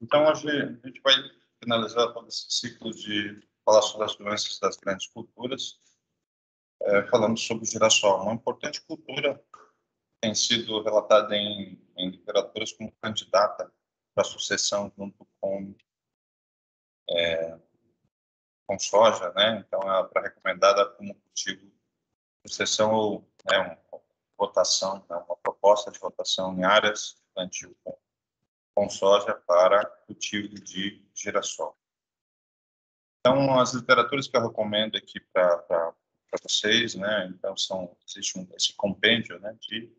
Então, hoje a gente vai finalizar todo esse ciclo de falar sobre as doenças das grandes culturas, é, falando sobre o girassol. Uma importante cultura tem sido relatada em, em literaturas como candidata para sucessão junto com é, com soja, né? Então, ela para recomendada como cultivo sucessão ou né, uma votação, né, uma proposta de votação em áreas plantio com, com soja para cultivo de girassol. Então, as literaturas que eu recomendo aqui para vocês, né? Então, são existe um, esse compêndio, né, de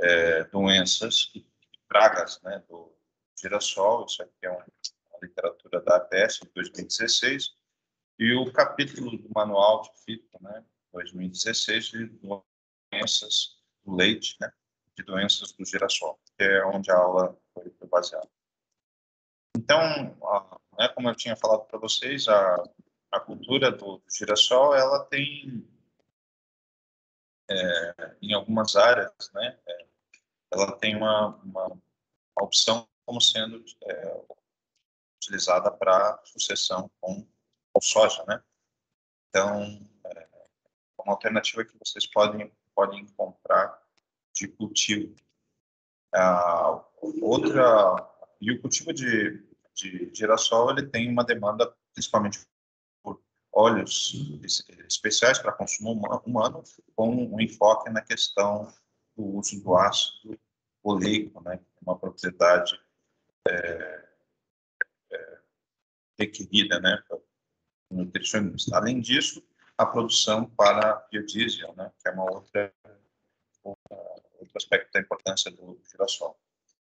é, doenças e pragas, né, do girassol. Isso aqui é uma, literatura da APS de 2016 e o capítulo do manual de fita, né, 2016 de doenças do leite, né, de doenças do girassol, que é onde a aula foi, baseada. Então, né, como eu tinha falado para vocês, a, a cultura do, do girassol, ela tem, é, em algumas áreas, né, é, ela tem uma, uma, opção como sendo é, utilizada para sucessão com com soja, né? Então, é uma alternativa que vocês podem podem comprar de cultivo. Ah, outra e o cultivo de, de girassol ele tem uma demanda principalmente por óleos especiais para consumo humano, com um enfoque na questão do uso do ácido oleico, né? Uma propriedade é, é, requerida, né? nutricionista. Além disso, a produção para biodiesel, né, que é uma outra, outro aspecto da importância do girassol.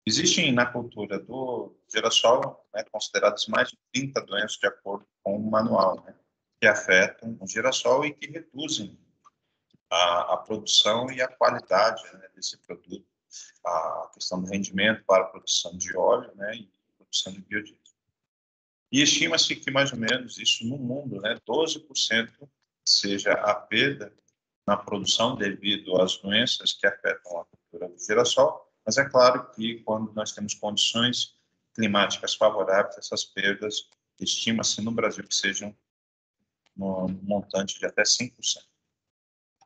Existem na cultura do girassol né, consideradas mais de 30 doenças de acordo com o manual, né, que afetam o girassol e que reduzem a, a produção e a qualidade né, desse produto, a questão do rendimento para a produção de óleo né, e produção de biodiesel. E estima-se que mais ou menos isso no mundo, né, 12% seja a perda na produção devido às doenças que afetam a cultura do girassol, mas é claro que quando nós temos condições climáticas favoráveis, essas perdas estima-se no Brasil que sejam no montante de até 5%.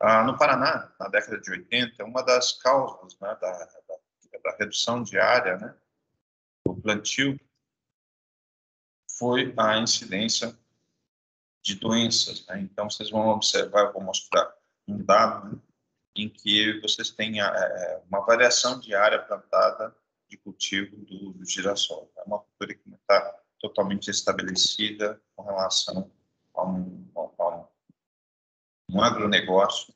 Ah, no Paraná, na década de 80, uma das causas né, da, da, da, redução diária né, do plantio foi a incidência de doenças. Né? Então, vocês vão observar, eu vou mostrar um dado né, em que vocês têm é, uma variação de área plantada de cultivo do, do girassol. É uma cultura que não está totalmente estabelecida com relação a um, a um, um agronegócio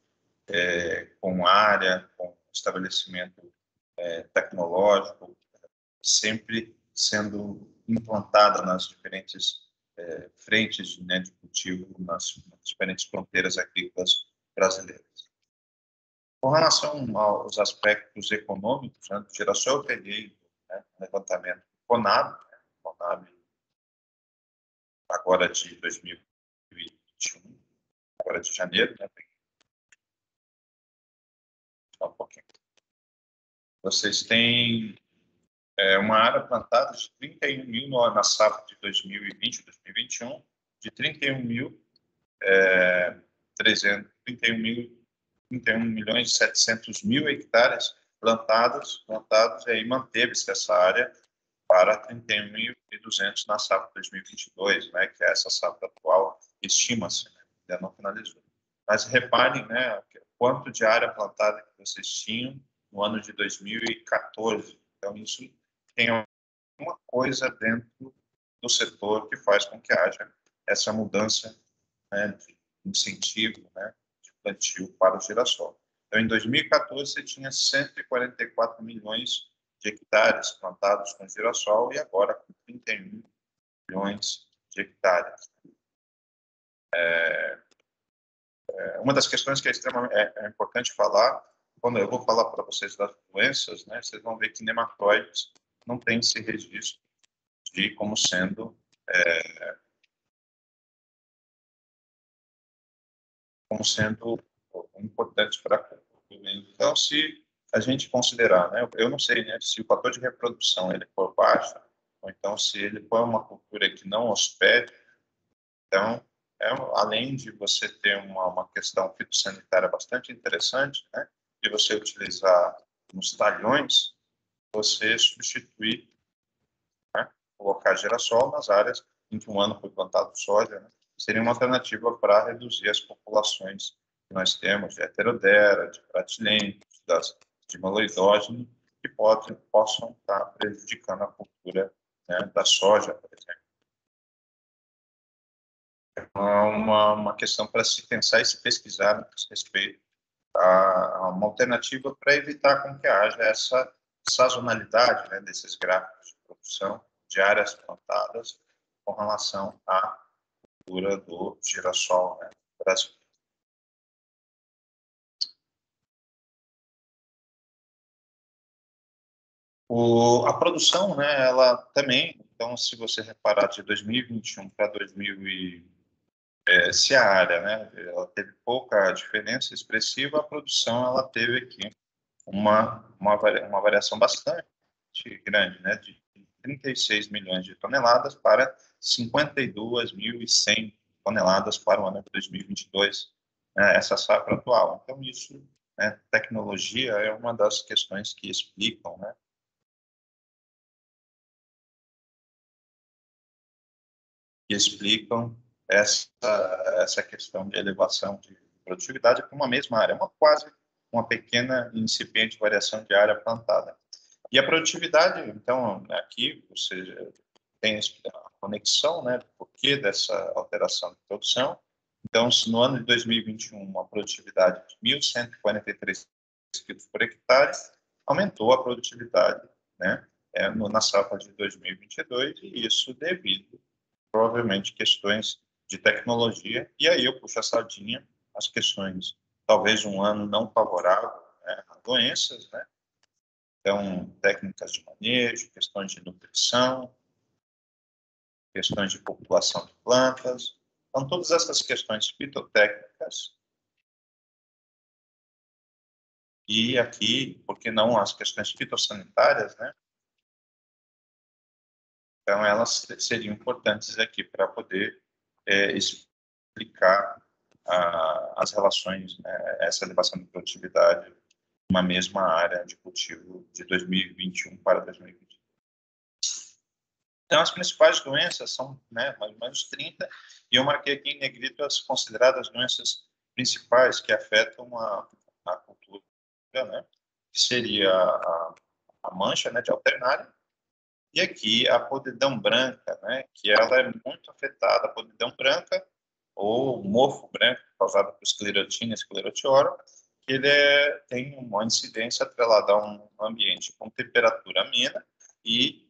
é, com área, com estabelecimento é, tecnológico, sempre sendo implantada nas diferentes é, frentes né, de cultivo, nas, nas, diferentes fronteiras agrícolas brasileiras. Com relação aos aspectos econômicos, né, girassol, eu peguei né, levantamento do CONAB, né, CONAB agora de 2021, agora de janeiro, né, um pouquinho. Vocês têm é, uma área plantada de 31 mil na safra de 2020 2021, de 31 mil, é, 300, 31 mil 31 milhões e 700 mil hectares plantados, plantados, e aí manteve-se essa área para 31.200 na safra 2022, né, que é essa safra atual, estima-se, né, ainda não finalizou. Mas reparem, né, quanto de área plantada que vocês tinham no ano de 2014. Então, isso tem alguma coisa dentro do setor que faz com que haja essa mudança né, de incentivo né, plantio para o girassol. Então, em 2014, você tinha 144 milhões de hectares plantados com girassol e agora com 31 milhões de hectares. É, é, uma das questões que é extremamente é, é importante falar, quando eu vou falar para vocês das doenças, né, vocês vão ver que nematóides não tem esse registro de como sendo é, como sendo importante para então se a gente considerar né eu não sei né se o fator de reprodução ele for baixo ou então se ele põe uma cultura que não hospede, então, é, além de você ter uma, uma questão fitossanitária bastante interessante, né, de você utilizar nos talhões, você substituir, né, colocar girassol nas áreas em que um ano foi plantado soja, né, seria uma alternativa para reduzir as populações que nós temos de heterodera, de pratilentos, das, de maloidógeno, que pode, possam estar prejudicando a cultura né, da soja, por exemplo. É uma, uma questão para se pensar e se pesquisar a respeito a, uma alternativa para evitar com que haja essa sazonalidade né, desses gráficos de produção de áreas plantadas com relação à cultura do girassol né. O, a produção, né, ela também, então, se você reparar de 2021 para 2020, é, se a área, né, ela teve pouca diferença expressiva, a produção ela teve aqui uma uma, uma variação bastante grande, né, de 36 milhões de toneladas para 52.100 toneladas para o ano de 2022, né, essa safra atual. Então isso, né, tecnologia é uma das questões que explicam, né, que explicam essa, essa questão de elevação de produtividade para uma mesma área, uma quase uma pequena incipiente variação de área plantada. E a produtividade, então, aqui você tem a conexão, né, do porquê dessa alteração de produção. Então, se no ano de 2021 uma produtividade de 1.143 quilos por hectare, aumentou a produtividade, né, é, na safra de 2022, e isso devido, provavelmente, questões de tecnologia, e aí eu puxo a sardinha, as questões, talvez um ano não favorável né, a doenças, né? Então, técnicas de manejo, questões de nutrição, questões de população de plantas. Então, todas essas questões fitotécnicas e aqui, por que não as questões fitossanitárias, né? Então, elas seriam importantes aqui para poder é, explicar a, as relações, né, essa elevação de produtividade uma mesma área de cultivo de 2021 para 2022. Então, as principais doenças são né, mais ou menos 30, e eu marquei aqui em negrito as consideradas doenças principais que afetam a, a cultura, né, que seria a, a mancha né, de alternária, e aqui a podridão branca, né, que ela é muito afetada, a podridão branca ou mofo branco causado por esclerotina, esclerotiora, que ele é, tem uma incidência atrelada a um ambiente com temperatura amena e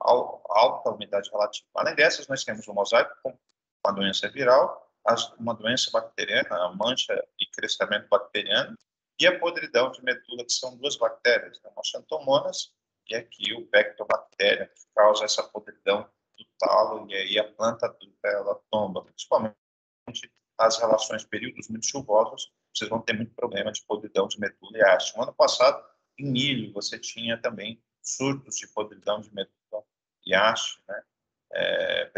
alta umidade relativa. Além dessas, nós temos o mosaico com uma doença viral, uma doença bacteriana, a mancha e crescimento bacteriano, e a podridão de medula, que são duas bactérias, né, xantomonas e aqui o Bacteria, que causa essa podridão do talo, e aí a planta adulta ela tomba, principalmente as relações períodos muito chuvosos, vocês vão ter muito problema de podridão de medula e haste. No ano passado, em milho, você tinha também surtos de podridão de medula e haste, né? É,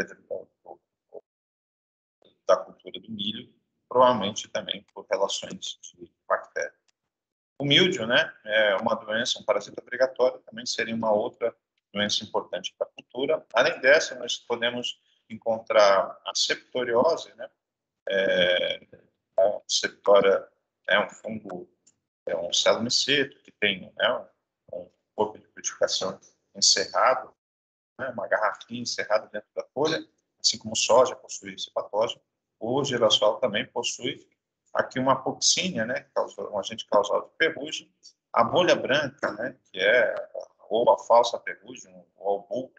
da cultura do milho, provavelmente também por relações de bactérias. O míldio, né, é uma doença, um parasita obrigatório, também seria uma outra doença importante para a cultura. Além dessa, nós podemos encontrar a septoriose, né, é, a septória é um fungo, é um celomiceto que tem né, um corpo de frutificação encerrado, né, uma garrafinha encerrada dentro da folha, assim como soja possui esse patógeno, o girassol também possui aqui uma apoxínia, né, um agente causal de ferrugem, a bolha branca, né, que é ou a falsa ferrugem, ou o bulbo,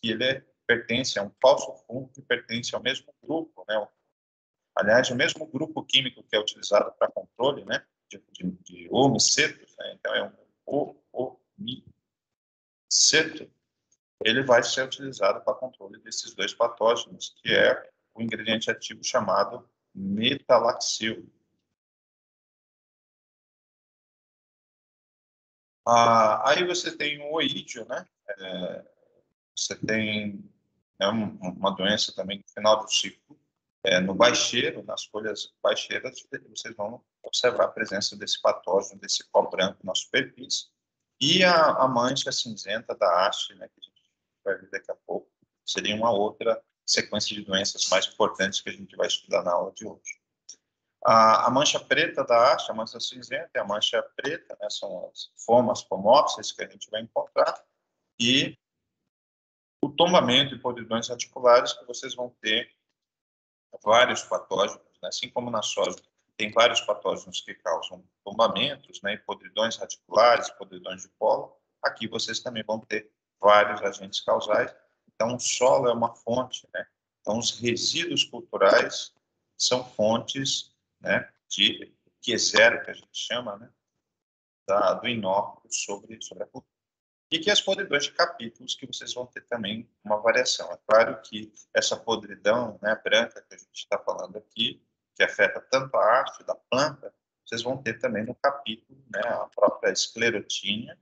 que ele é, pertence a um falso fungo que pertence ao mesmo grupo, né, aliás, o mesmo grupo químico que é utilizado para controle, né, de, de, de omicetos, né, então é um omiceto, ele vai ser utilizado para controle desses dois patógenos, que é o ingrediente ativo chamado metalaxil. Ah, aí você tem o oídio, né? É, você tem é uma doença também no final do ciclo. É, no baixeiro, nas folhas baixeiras, vocês vão observar a presença desse patógeno, desse pó branco na superfície. E a, a mancha cinzenta da haste, né, que a gente vai ver daqui a pouco, seria uma outra sequência de doenças mais importantes que a gente vai estudar na aula de hoje. A, a mancha preta da haste, a mancha cinzenta e a mancha preta, né, são as formas pomópsis que a gente vai encontrar, e o tombamento e podridões articulares que vocês vão ter vários patógenos, né? assim como na soja tem vários patógenos que causam tombamentos, né, podridões radiculares, podridões de polo, aqui vocês também vão ter vários agentes causais. Então, o solo é uma fonte, né? Então, os resíduos culturais são fontes, né, de que zero que a gente chama, né, da, do inóculo sobre sobre a cultura e que as podridões de capítulos, que vocês vão ter também uma variação. É claro que essa podridão né, branca que a gente está falando aqui, que afeta tanto a arte da planta, vocês vão ter também no capítulo né, a própria esclerotínia,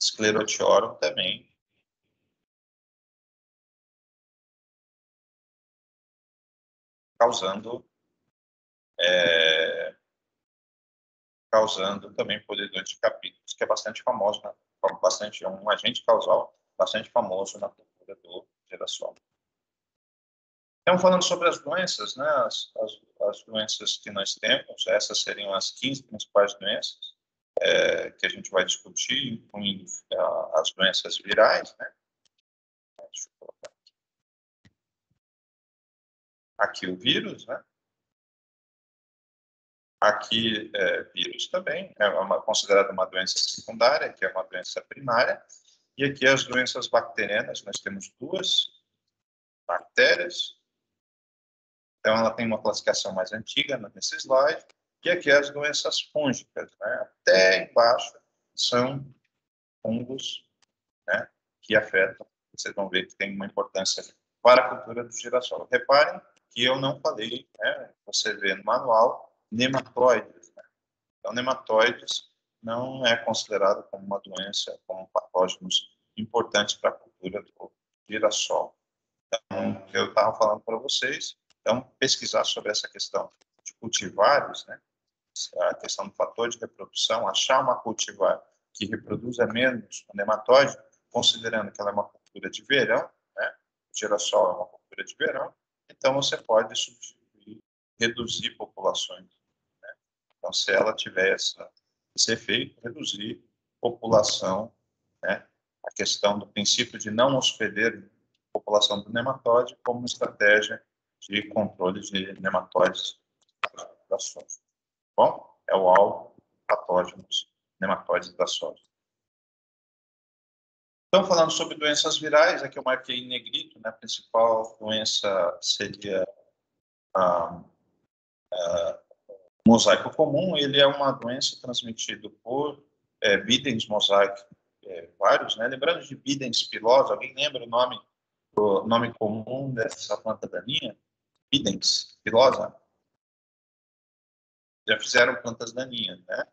esclerotiorum também, causando é, causando também podridões de capítulos, que é bastante famoso, né? bastante, é um agente causal bastante famoso na cultura do girassol. Então, falando sobre as doenças, né, as, as, as, doenças que nós temos, essas seriam as 15 principais doenças é, que a gente vai discutir, incluindo uh, as doenças virais, né? Deixa eu colocar aqui. aqui o vírus, né? Aqui, é, vírus também, é uma, considerada uma doença secundária, que é uma doença primária. E aqui as doenças bacterianas, nós temos duas bactérias. Então, ela tem uma classificação mais antiga nesse slide. E aqui as doenças fúngicas, né? até embaixo são fungos né? que afetam. Vocês vão ver que tem uma importância para a cultura do girassol. Reparem que eu não falei, né? você vê no manual, nematóides. Né? Então, nematóides não é considerado como uma doença, como patógenos importantes para a cultura do girassol. Então, eu estava falando para vocês, então, pesquisar sobre essa questão de cultivares, né? a questão do fator de reprodução, achar uma cultivar que reproduza menos o nematóide, considerando que ela é uma cultura de verão, né? o girassol é uma cultura de verão, então você pode substituir, reduzir populações então, se ela tiver essa, esse efeito, reduzir população, né, a questão do princípio de não hospeder população do nematóide como estratégia de controle de nematóides da soja. Bom, é o alvo patógenos nematóides da soja. Então, falando sobre doenças virais, aqui eu marquei em negrito, né, a principal doença seria a, a mosaico comum, ele é uma doença transmitida por é, Bidens mosaico, é, vários, né? Lembrando de Bidens pilosa, alguém lembra o nome, o nome comum dessa planta daninha? Bidens pilosa? Já fizeram plantas daninhas, né?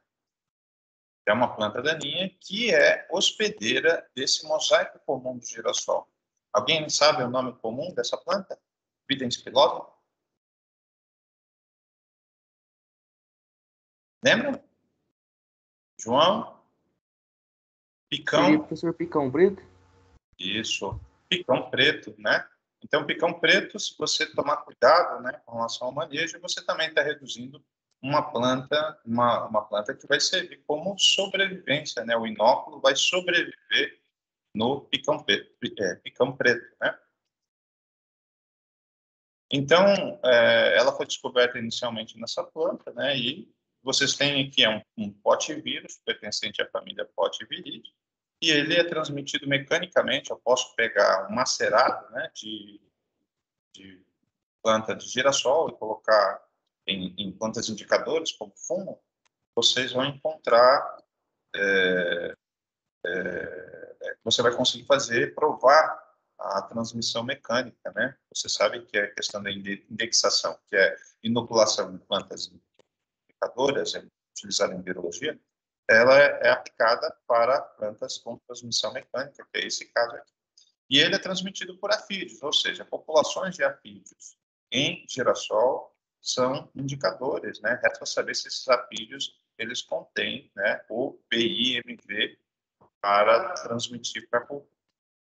É uma planta daninha que é hospedeira desse mosaico comum do girassol. Alguém sabe o nome comum dessa planta? Bidens pilosa? Lembra? João? Picão. Professor Picão Preto? Isso. Picão preto, né? Então, picão preto, se você tomar cuidado né, com relação ao manejo, você também está reduzindo uma planta, uma, uma planta que vai servir como sobrevivência, né? O inóculo vai sobreviver no picão preto, é, picão preto, né? Então, é, ela foi descoberta inicialmente nessa planta, né? E vocês têm aqui é um, um potivírus pertencente à família potiviridae, e ele é transmitido mecanicamente. Eu posso pegar um macerado né, de, de planta de girassol e colocar em, em plantas indicadoras, como fumo, vocês vão encontrar, é, é, você vai conseguir fazer, provar a transmissão mecânica, né? Você sabe que é questão da indexação, que é inoculação de plantas indexadoras, é utilizada em biologia, ela é, é aplicada para plantas com transmissão mecânica, que é esse caso aqui. E ele é transmitido por afídeos, ou seja, populações de afídeos em girassol são indicadores, né? Resta saber se esses apídeos eles contêm, né, o BIMV para transmitir para a cultura.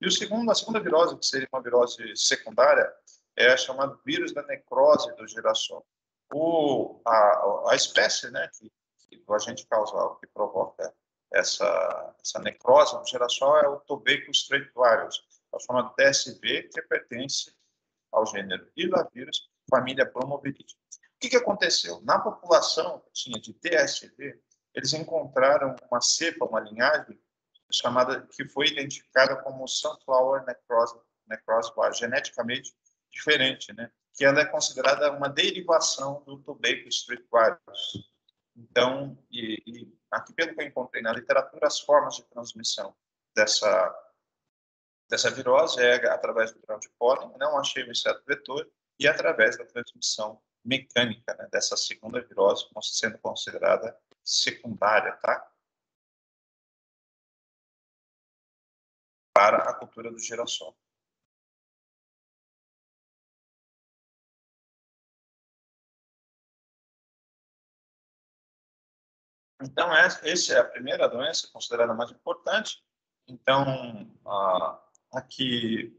E o segundo, a segunda virose, que seria uma virose secundária, é a chamada vírus da necrose do girassol. O, a, a espécie, né, que, que o agente causal que provoca essa, essa necrose no girassol é o Tobacco Straight Virus, é o chamado TSV, que pertence ao gênero Hilavírus, família Promoviridae. O que, que aconteceu? Na população que tinha de TSV, eles encontraram uma cepa, uma linhagem chamada que foi identificada como Sunflower necrose, necrose geneticamente diferente, né? Que ela é considerada uma derivação do Tobacco Street Virus. Então, e, e aqui pelo que eu encontrei na literatura, as formas de transmissão dessa dessa virose é através do grão de pólen, não achei o inseto vetor, e através da transmissão mecânica né, dessa segunda virose, sendo considerada secundária, tá? Para a cultura do girassol. Então, essa é a primeira doença considerada mais importante. Então, aqui,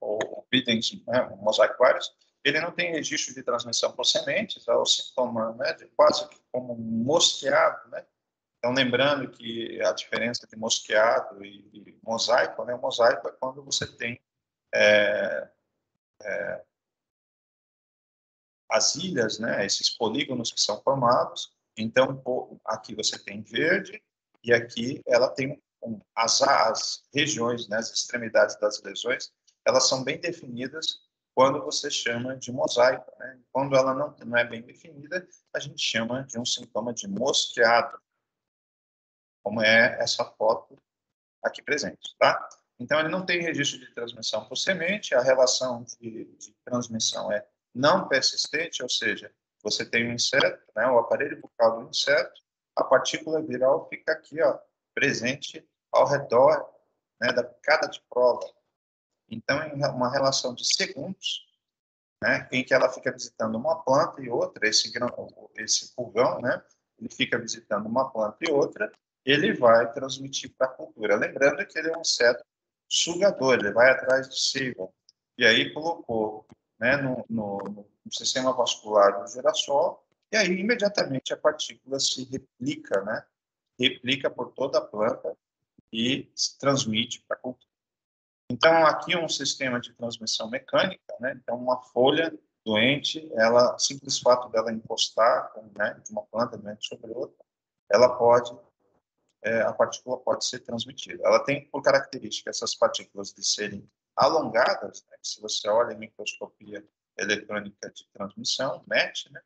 o Bidens, né, o virus, ele não tem registro de transmissão por sementes, é o sintoma né, de quase como mosqueado, né? Então, lembrando que a diferença de mosqueado e, e mosaico, né? O mosaico é quando você tem é, é, as ilhas, né? Esses polígonos que são formados. Então, aqui você tem verde e aqui ela tem um, as, as regiões, né? As extremidades das lesões elas são bem definidas quando você chama de mosaico. Né? Quando ela não, não é bem definida, a gente chama de um sintoma de mosqueado, como é essa foto aqui presente. Tá? Então, ele não tem registro de transmissão por semente, a relação de, de transmissão é não persistente, ou seja, você tem um inseto, né, o aparelho bucal do inseto, a partícula viral fica aqui, ó, presente ao redor né, da picada de prova. Então, em uma relação de segundos, né, em que ela fica visitando uma planta e outra, esse, grão, esse pulgão, né, ele fica visitando uma planta e outra, ele vai transmitir para a cultura. Lembrando que ele é um inseto sugador, ele vai atrás de seiva. E aí colocou né, no, no, no, sistema vascular do girassol, e aí imediatamente a partícula se replica, né, replica por toda a planta e se transmite para a cultura. Então, aqui é um sistema de transmissão mecânica, né? Então, uma folha doente, ela, simples fato dela encostar né, de uma planta doente sobre outra, ela pode, é, a partícula pode ser transmitida. Ela tem por característica essas partículas de serem alongadas, né, se você olha a microscopia eletrônica de transmissão, MET, né,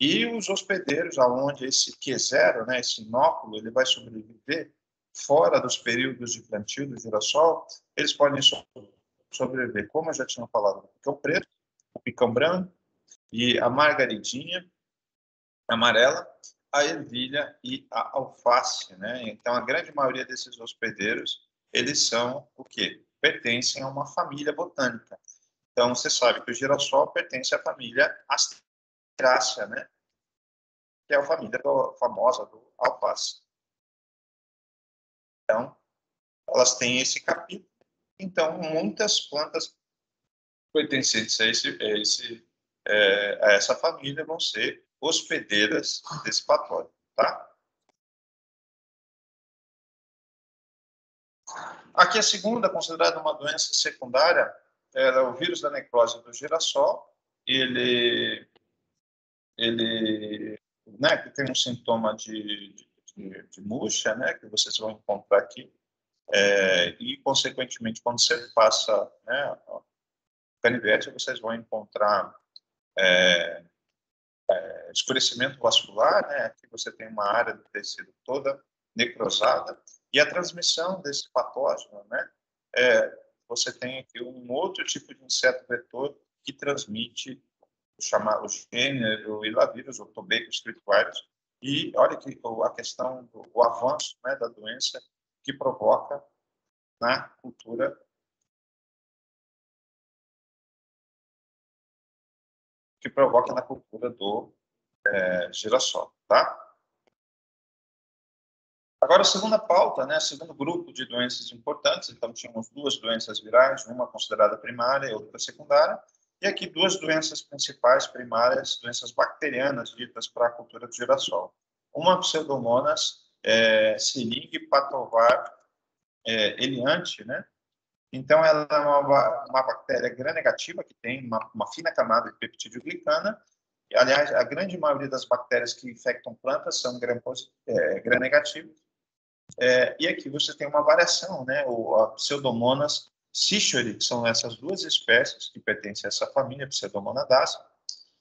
e os hospedeiros, aonde esse Q0, né, esse inóculo, ele vai sobreviver fora dos períodos de plantio do girassol, eles podem sobreviver, como eu já tinha falado, o picão preto, o picão branco e a margaridinha amarela, a ervilha e a alface, né? Então, a grande maioria desses hospedeiros, eles são o quê? Pertencem a uma família botânica. Então, você sabe que o girassol pertence à família Astrácea, né? Que é a família do, famosa do alface. Então, elas têm esse capítulo. Então, muitas plantas pertencentes a, esse, a, esse, é, a essa família vão ser hospedeiras desse patógeno, tá? Aqui a segunda, considerada uma doença secundária, é o vírus da necrose do girassol. Ele, ele né, tem um sintoma de, de de, de murcha, né, que vocês vão encontrar aqui, é, e, consequentemente, quando você passa né, canivete, vocês vão encontrar é, é, escurecimento vascular, né, aqui você tem uma área do tecido toda necrosada, e a transmissão desse patógeno, né, é, você tem aqui um outro tipo de inseto vetor que transmite o chamado gênero ilavírus, ou Tobacco Street Virus, E olha que a questão do o avanço né, da doença que provoca na cultura que provoca na cultura do é, girassol, tá? Agora, a segunda pauta, né, segundo grupo de doenças importantes, então tínhamos duas doenças virais, uma considerada primária e outra secundária, e aqui duas doenças principais primárias, doenças bacterianas ditas para a cultura do girassol. Uma pseudomonas é, patovar é, eliante, né? Então, ela é uma, uma bactéria gram-negativa que tem uma, uma fina camada de peptidoglicana Aliás, a grande maioria das bactérias que infectam plantas são gram-negativas. É, é, e aqui você tem uma variação, né? O, a Pseudomonas cichori, que são essas duas espécies que pertencem a essa família, Pseudomonadas,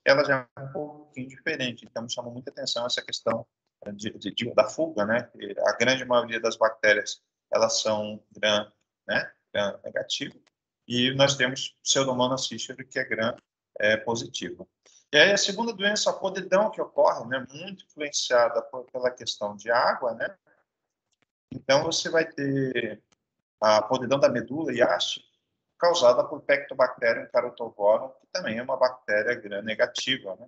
ela já é um pouquinho diferente. Então, chama muita atenção essa questão de, de, de, da fuga, né? A grande maioria das bactérias, elas são gram, né? gram negativo. E nós temos Pseudomonas cichori, que é gram é, positivo. E aí a segunda doença, a podridão que ocorre, né? Muito influenciada por, pela questão de água, né? Então, você vai ter a podridão da medula e haste causada por Pectobacterium carotovorum, que também é uma bactéria gram-negativa, né?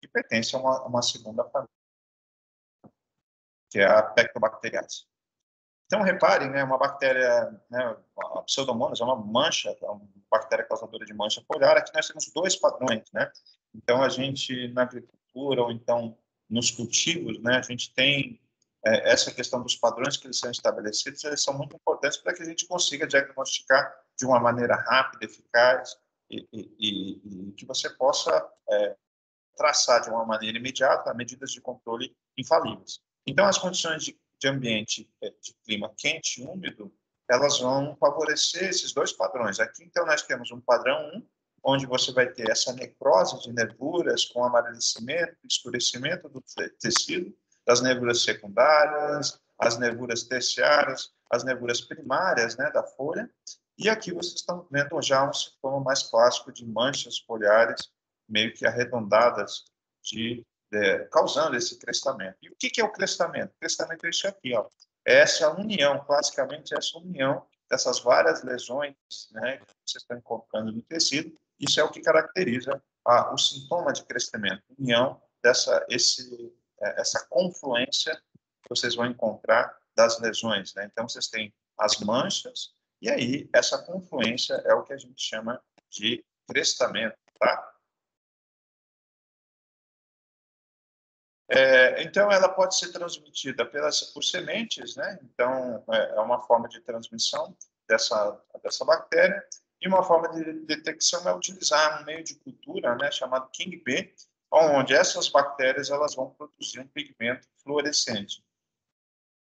que pertence a uma, uma, segunda família, que é a Pectobacteriaceae. Então, reparem, né, uma bactéria, né, a Pseudomonas é uma mancha, é uma bactéria causadora de mancha foliar. Aqui nós temos dois padrões, né? Então, a gente, na agricultura ou então nos cultivos, né, a gente tem é, essa questão dos padrões que eles são estabelecidos, eles são muito importantes para que a gente consiga diagnosticar de uma maneira rápida, eficaz e, e, e, e que você possa é, traçar de uma maneira imediata medidas de controle infalíveis. Então, as condições de, de ambiente é, de clima quente e úmido, elas vão favorecer esses dois padrões. Aqui, então, nós temos um padrão 1, onde você vai ter essa necrose de nervuras com amarelecimento, escurecimento do tecido, das nervuras secundárias, as nervuras terciárias, as nervuras primárias né, da folha. E aqui vocês estão vendo já um sintoma mais clássico de manchas foliares meio que arredondadas, de, de causando esse crestamento. E o que, que é o crestamento? O crestamento é isso aqui, ó. É essa união, classicamente essa união dessas várias lesões né, que vocês estão encontrando no tecido. Isso é o que caracteriza a, o sintoma de crescimento, união dessa esse é, essa confluência que vocês vão encontrar das lesões. Né? Então, vocês têm as manchas, e aí essa confluência é o que a gente chama de crestamento. Tá? É, então, ela pode ser transmitida pelas, por sementes, né? Então, é, é uma forma de transmissão dessa, dessa bactéria. E uma forma de detecção é utilizar um meio de cultura, né, chamado King B, onde essas bactérias elas vão produzir um pigmento fluorescente.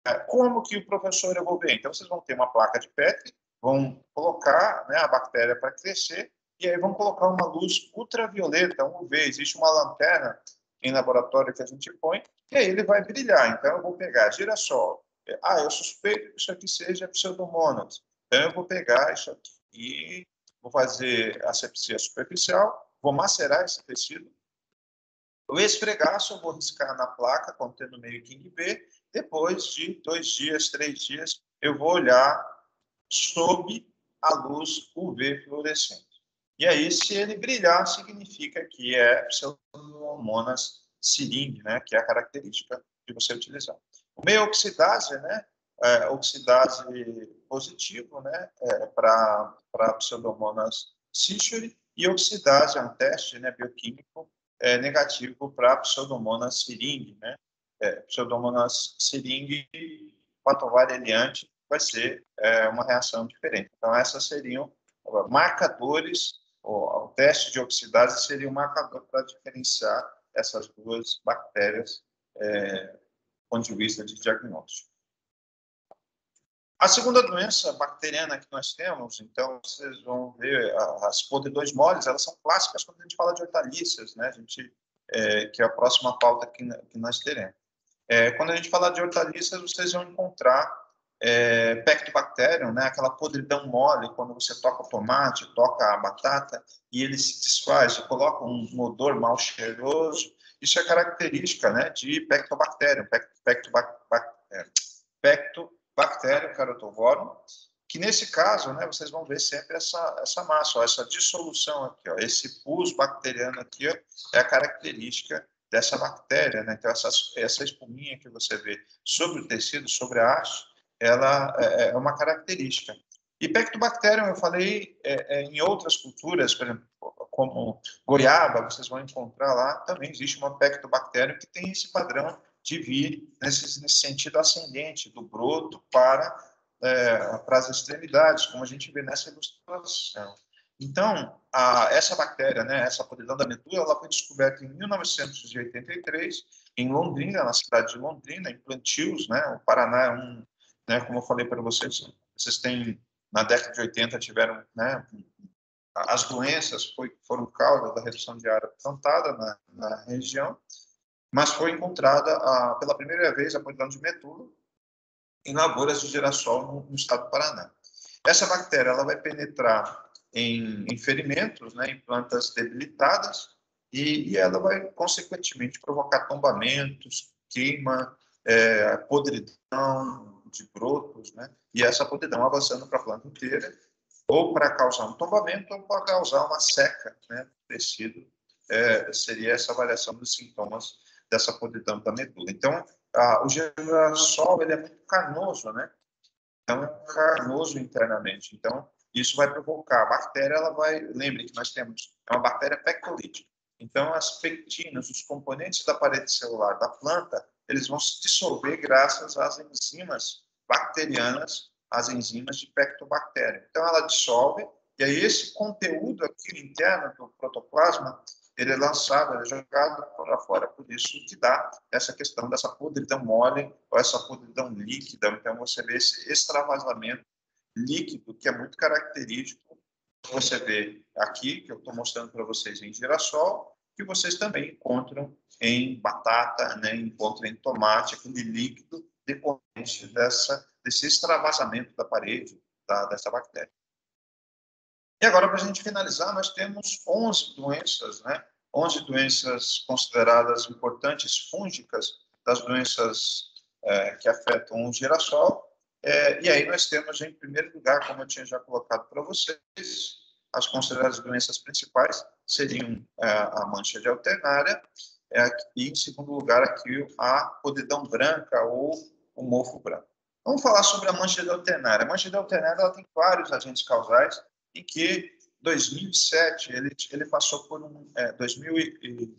É, como que o professor eu vou ver? Então, vocês vão ter uma placa de Petri, vão colocar né, a bactéria para crescer, e aí vão colocar uma luz ultravioleta, um UV. Existe uma lanterna em laboratório que a gente põe, e aí ele vai brilhar. Então, eu vou pegar girassol. Ah, eu suspeito que isso aqui seja pseudomonas. Então, eu vou pegar isso aqui, vou fazer asepsia superficial, vou macerar esse tecido, o esfregaço eu vou riscar na placa contendo meio King B. Depois de dois dias, três dias, eu vou olhar sob a luz UV fluorescente. E aí, se ele brilhar, significa que é pseudomonas siringue, né, que é a característica de você utilizar. O meio oxidase, né, é, oxidase positivo, né, é, para pseudomonas cichuri, e oxidase é um teste né, bioquímico é, negativo para Pseudomonas syringe, né? É, Pseudomonas syringe patovareliante vai ser é, uma reação diferente. Então, essas seriam marcadores, o, o teste de oxidase seria um marcador para diferenciar essas duas bactérias é, do ponto de vista de diagnóstico. A segunda doença bacteriana que nós temos, então, vocês vão ver as podridões moles, elas são clássicas quando a gente fala de hortaliças, né? A gente, é, que é a próxima pauta que, que nós teremos. É, quando a gente fala de hortaliças, vocês vão encontrar é, Pectobacterium, né? Aquela podridão mole, quando você toca o tomate, toca a batata, e ele se desfaz, coloca um odor mal cheiroso, Isso é característica né, de Pectobacterium, Pectobacterium carotovorum, que nesse caso, né, vocês vão ver sempre essa, essa massa, ó, essa dissolução aqui, ó, esse pus bacteriano aqui ó, é a característica dessa bactéria, né? Então, essa, essa espuminha que você vê sobre o tecido, sobre a haste, ela é, é uma característica. E Pectobacterium, eu falei é, é, em outras culturas, por exemplo, como goiaba, vocês vão encontrar lá, também existe uma Pectobacterium que tem esse padrão de vir nesse, nesse sentido ascendente, do broto para, é, para as extremidades, como a gente vê nessa ilustração. Então, a, essa bactéria, né, essa podridão da medula, ela foi descoberta em 1983 em Londrina, na cidade de Londrina, em Plantios, né? O Paraná é um, né, como eu falei para vocês, vocês têm na década de 80 tiveram, né, as doenças foi, foram causa da redução de área plantada na, na região, mas foi encontrada a, pela primeira vez a podridão de medula em lavouras de girassol no, no estado do Paraná. Essa bactéria ela vai penetrar em, em ferimentos, né, em plantas debilitadas, e, e, ela vai, consequentemente, provocar tombamentos, queima, é, podridão de brotos, né, e essa podridão avançando para a planta inteira, ou para causar um tombamento, ou para causar uma seca né, do tecido, é, seria essa avaliação dos sintomas dessa podridão da medula. Então, a, o girassol ele é muito carnoso, né? Então, é carnoso internamente. Então, isso vai provocar. A bactéria, ela vai. Lembre que nós temos é uma bactéria pectolítica. Então, as pectinas, os componentes da parede celular da planta, eles vão se dissolver graças às enzimas bacterianas, as enzimas de pectobactéria. Então, ela dissolve, e aí esse conteúdo aqui interno do protoplasma, ele é lançado, ele é jogado para fora. Por isso que dá essa questão dessa podridão mole ou essa podridão líquida. Então, você vê esse extravasamento líquido, que é muito característico. Você vê aqui, que eu estou mostrando para vocês em girassol, que vocês também encontram em batata, né, encontram em tomate, aquele líquido decorrente dessa, desse extravasamento da parede da, dessa bactéria. E agora, para a gente finalizar, nós temos 11 doenças, né? 11 doenças consideradas importantes fúngicas, das doenças é, que afetam o girassol, é, e aí nós temos, em primeiro lugar, como eu tinha já colocado para vocês, as consideradas doenças principais seriam é, a mancha de alternária é, e, em segundo lugar, aqui a podridão branca ou o mofo branco. Vamos falar sobre a mancha de alternária. A mancha de alternária ela tem vários agentes causais em que 2007 ele, ele passou por um é, 2000 e,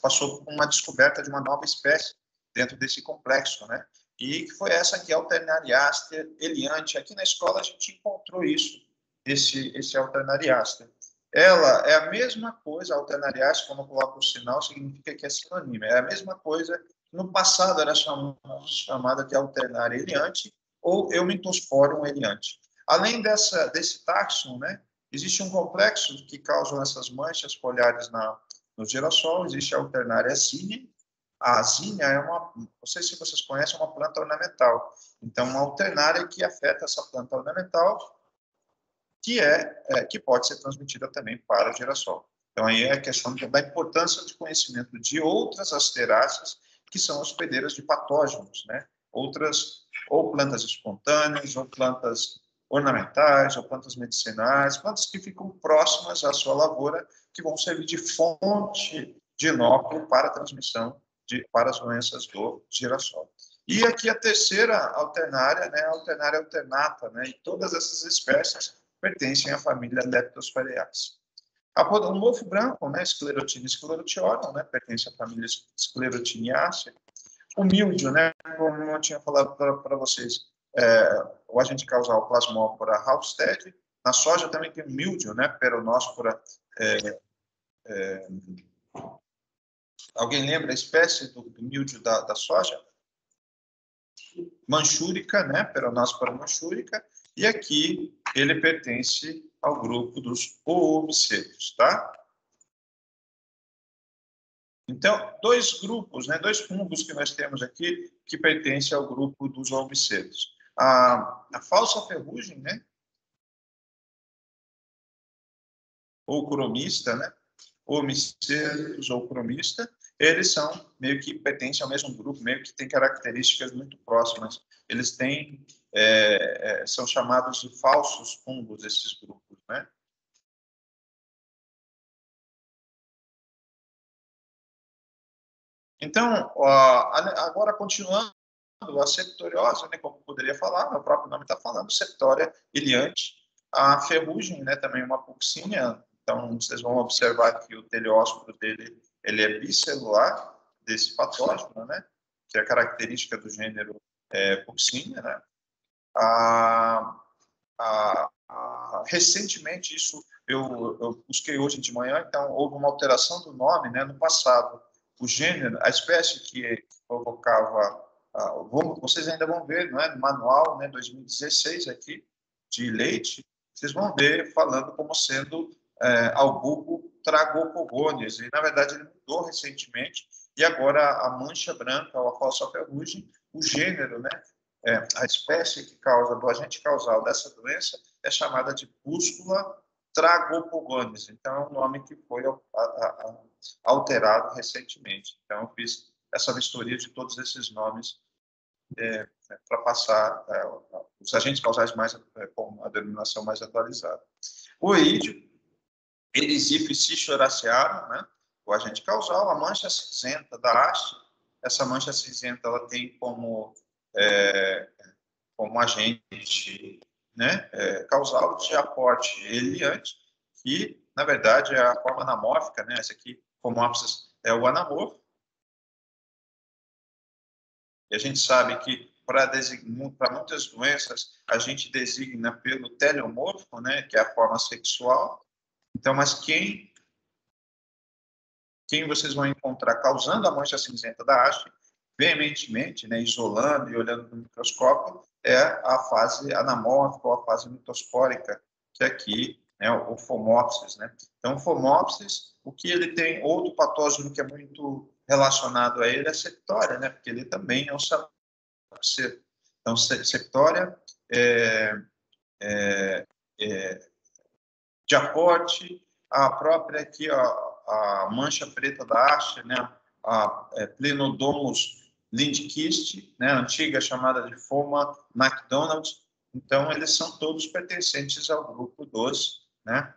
passou por uma descoberta de uma nova espécie dentro desse complexo, né? e que foi essa aqui, alternariaster eliante. Aqui na escola a gente encontrou isso, esse, esse alternariaster. Ela é a mesma coisa, alternariaster, como eu coloco o sinal, significa que é sinônimo. É a mesma coisa que no passado era chamada, chamada de alternária eliante ou eumintosporum eliante. Além dessa, desse taxon, né, existe um complexo que causam essas manchas foliares na, no girassol, existe a alternária cine, a zinnia é uma, não sei se vocês conhecem, uma planta ornamental. Então, uma alternária que afeta essa planta ornamental, que é, é que pode ser transmitida também para o girassol. Então, aí é a questão da importância de conhecimento de outras asteráceas que são hospedeiras de patógenos, né? Outras, ou plantas espontâneas, ou plantas ornamentais, ou plantas medicinais, plantas que ficam próximas à sua lavoura, que vão servir de fonte de inóculo para a transmissão de, para as doenças do girassol. E aqui a terceira alternária, né, a alternária alternata, né, e todas essas espécies pertencem à família Leptosphaeriaceae. O mofo branco, né, Sclerotina sclerotiora, né, pertence à família Sclerotiniaceae. O míldio, né, como eu tinha falado para vocês, é, o agente causal Plasmopora halstead. Na soja também tem o míldio, né, Peronospora é, é, Alguém lembra a espécie do, do míldio da, da soja? Manchúrica, né? Peronospora manchúrica. E aqui ele pertence ao grupo dos oomiceiros, tá? Então, dois grupos, né, dois fungos que nós temos aqui que pertencem ao grupo dos oomiceiros. A, a falsa ferrugem, né, ou cromista, né, ou micetos ou cromista, eles são meio que pertencem ao mesmo grupo, meio que têm características muito próximas. Eles têm, é, é, são chamados de falsos fungos, esses grupos, né? Então, agora continuando, a septoriose, né, como poderia falar, o próprio nome está falando, septória iliante, a ferrugem, né, também uma puxinha, então vocês vão observar que o teleósculo dele ele é bicelular desse patógeno, né, que é característica do gênero é, né. A, a, a, recentemente, isso eu, eu busquei hoje de manhã, então houve uma alteração do nome, né, no passado, o gênero, a espécie que provocava, vamos, vocês ainda vão ver, não é, no manual, né, 2016 aqui, de leite, vocês vão ver falando como sendo é, Albuco tragopogones, e na verdade ele mudou recentemente, e agora a mancha branca, ou a falsa ferrugem, o gênero, né, é, a espécie que causa, do agente causal dessa doença é chamada de pústula tragopogones, então é um nome que foi a, a, a, alterado recentemente. Então, eu fiz essa vistoria de todos esses nomes é, para passar é, os agentes causais mais é, com a denominação mais atualizada. O EIDIO, Erisiphe cichoracearum, né? o agente causal, a mancha cinzenta da haste, essa mancha cinzenta ela tem como, é, como agente né, é, causal de aporte eliante, que, na verdade, é a forma anamórfica, né, essa aqui Homopsis é o anamorfo. A gente sabe que para muitas doenças a gente designa pelo teleomorfo, né, que é a forma sexual. Então, mas quem quem vocês vão encontrar causando a mancha cinzenta da haste, veementemente, né, isolando e olhando no microscópio, é a fase anamórfica ou a fase mitospórica, que aqui né, o Fomopsis. Né? Então, o Fomopsis, o que ele tem, outro patógeno que é muito relacionado a ele é a septória, né? porque ele também é um septória. Então, septória é, é, é, de aporte, a própria aqui, ó, a mancha preta da haste, né? a é, Plenodomus lindquist, né? antiga chamada de Foma McDonald's, então, eles são todos pertencentes ao grupo dos né?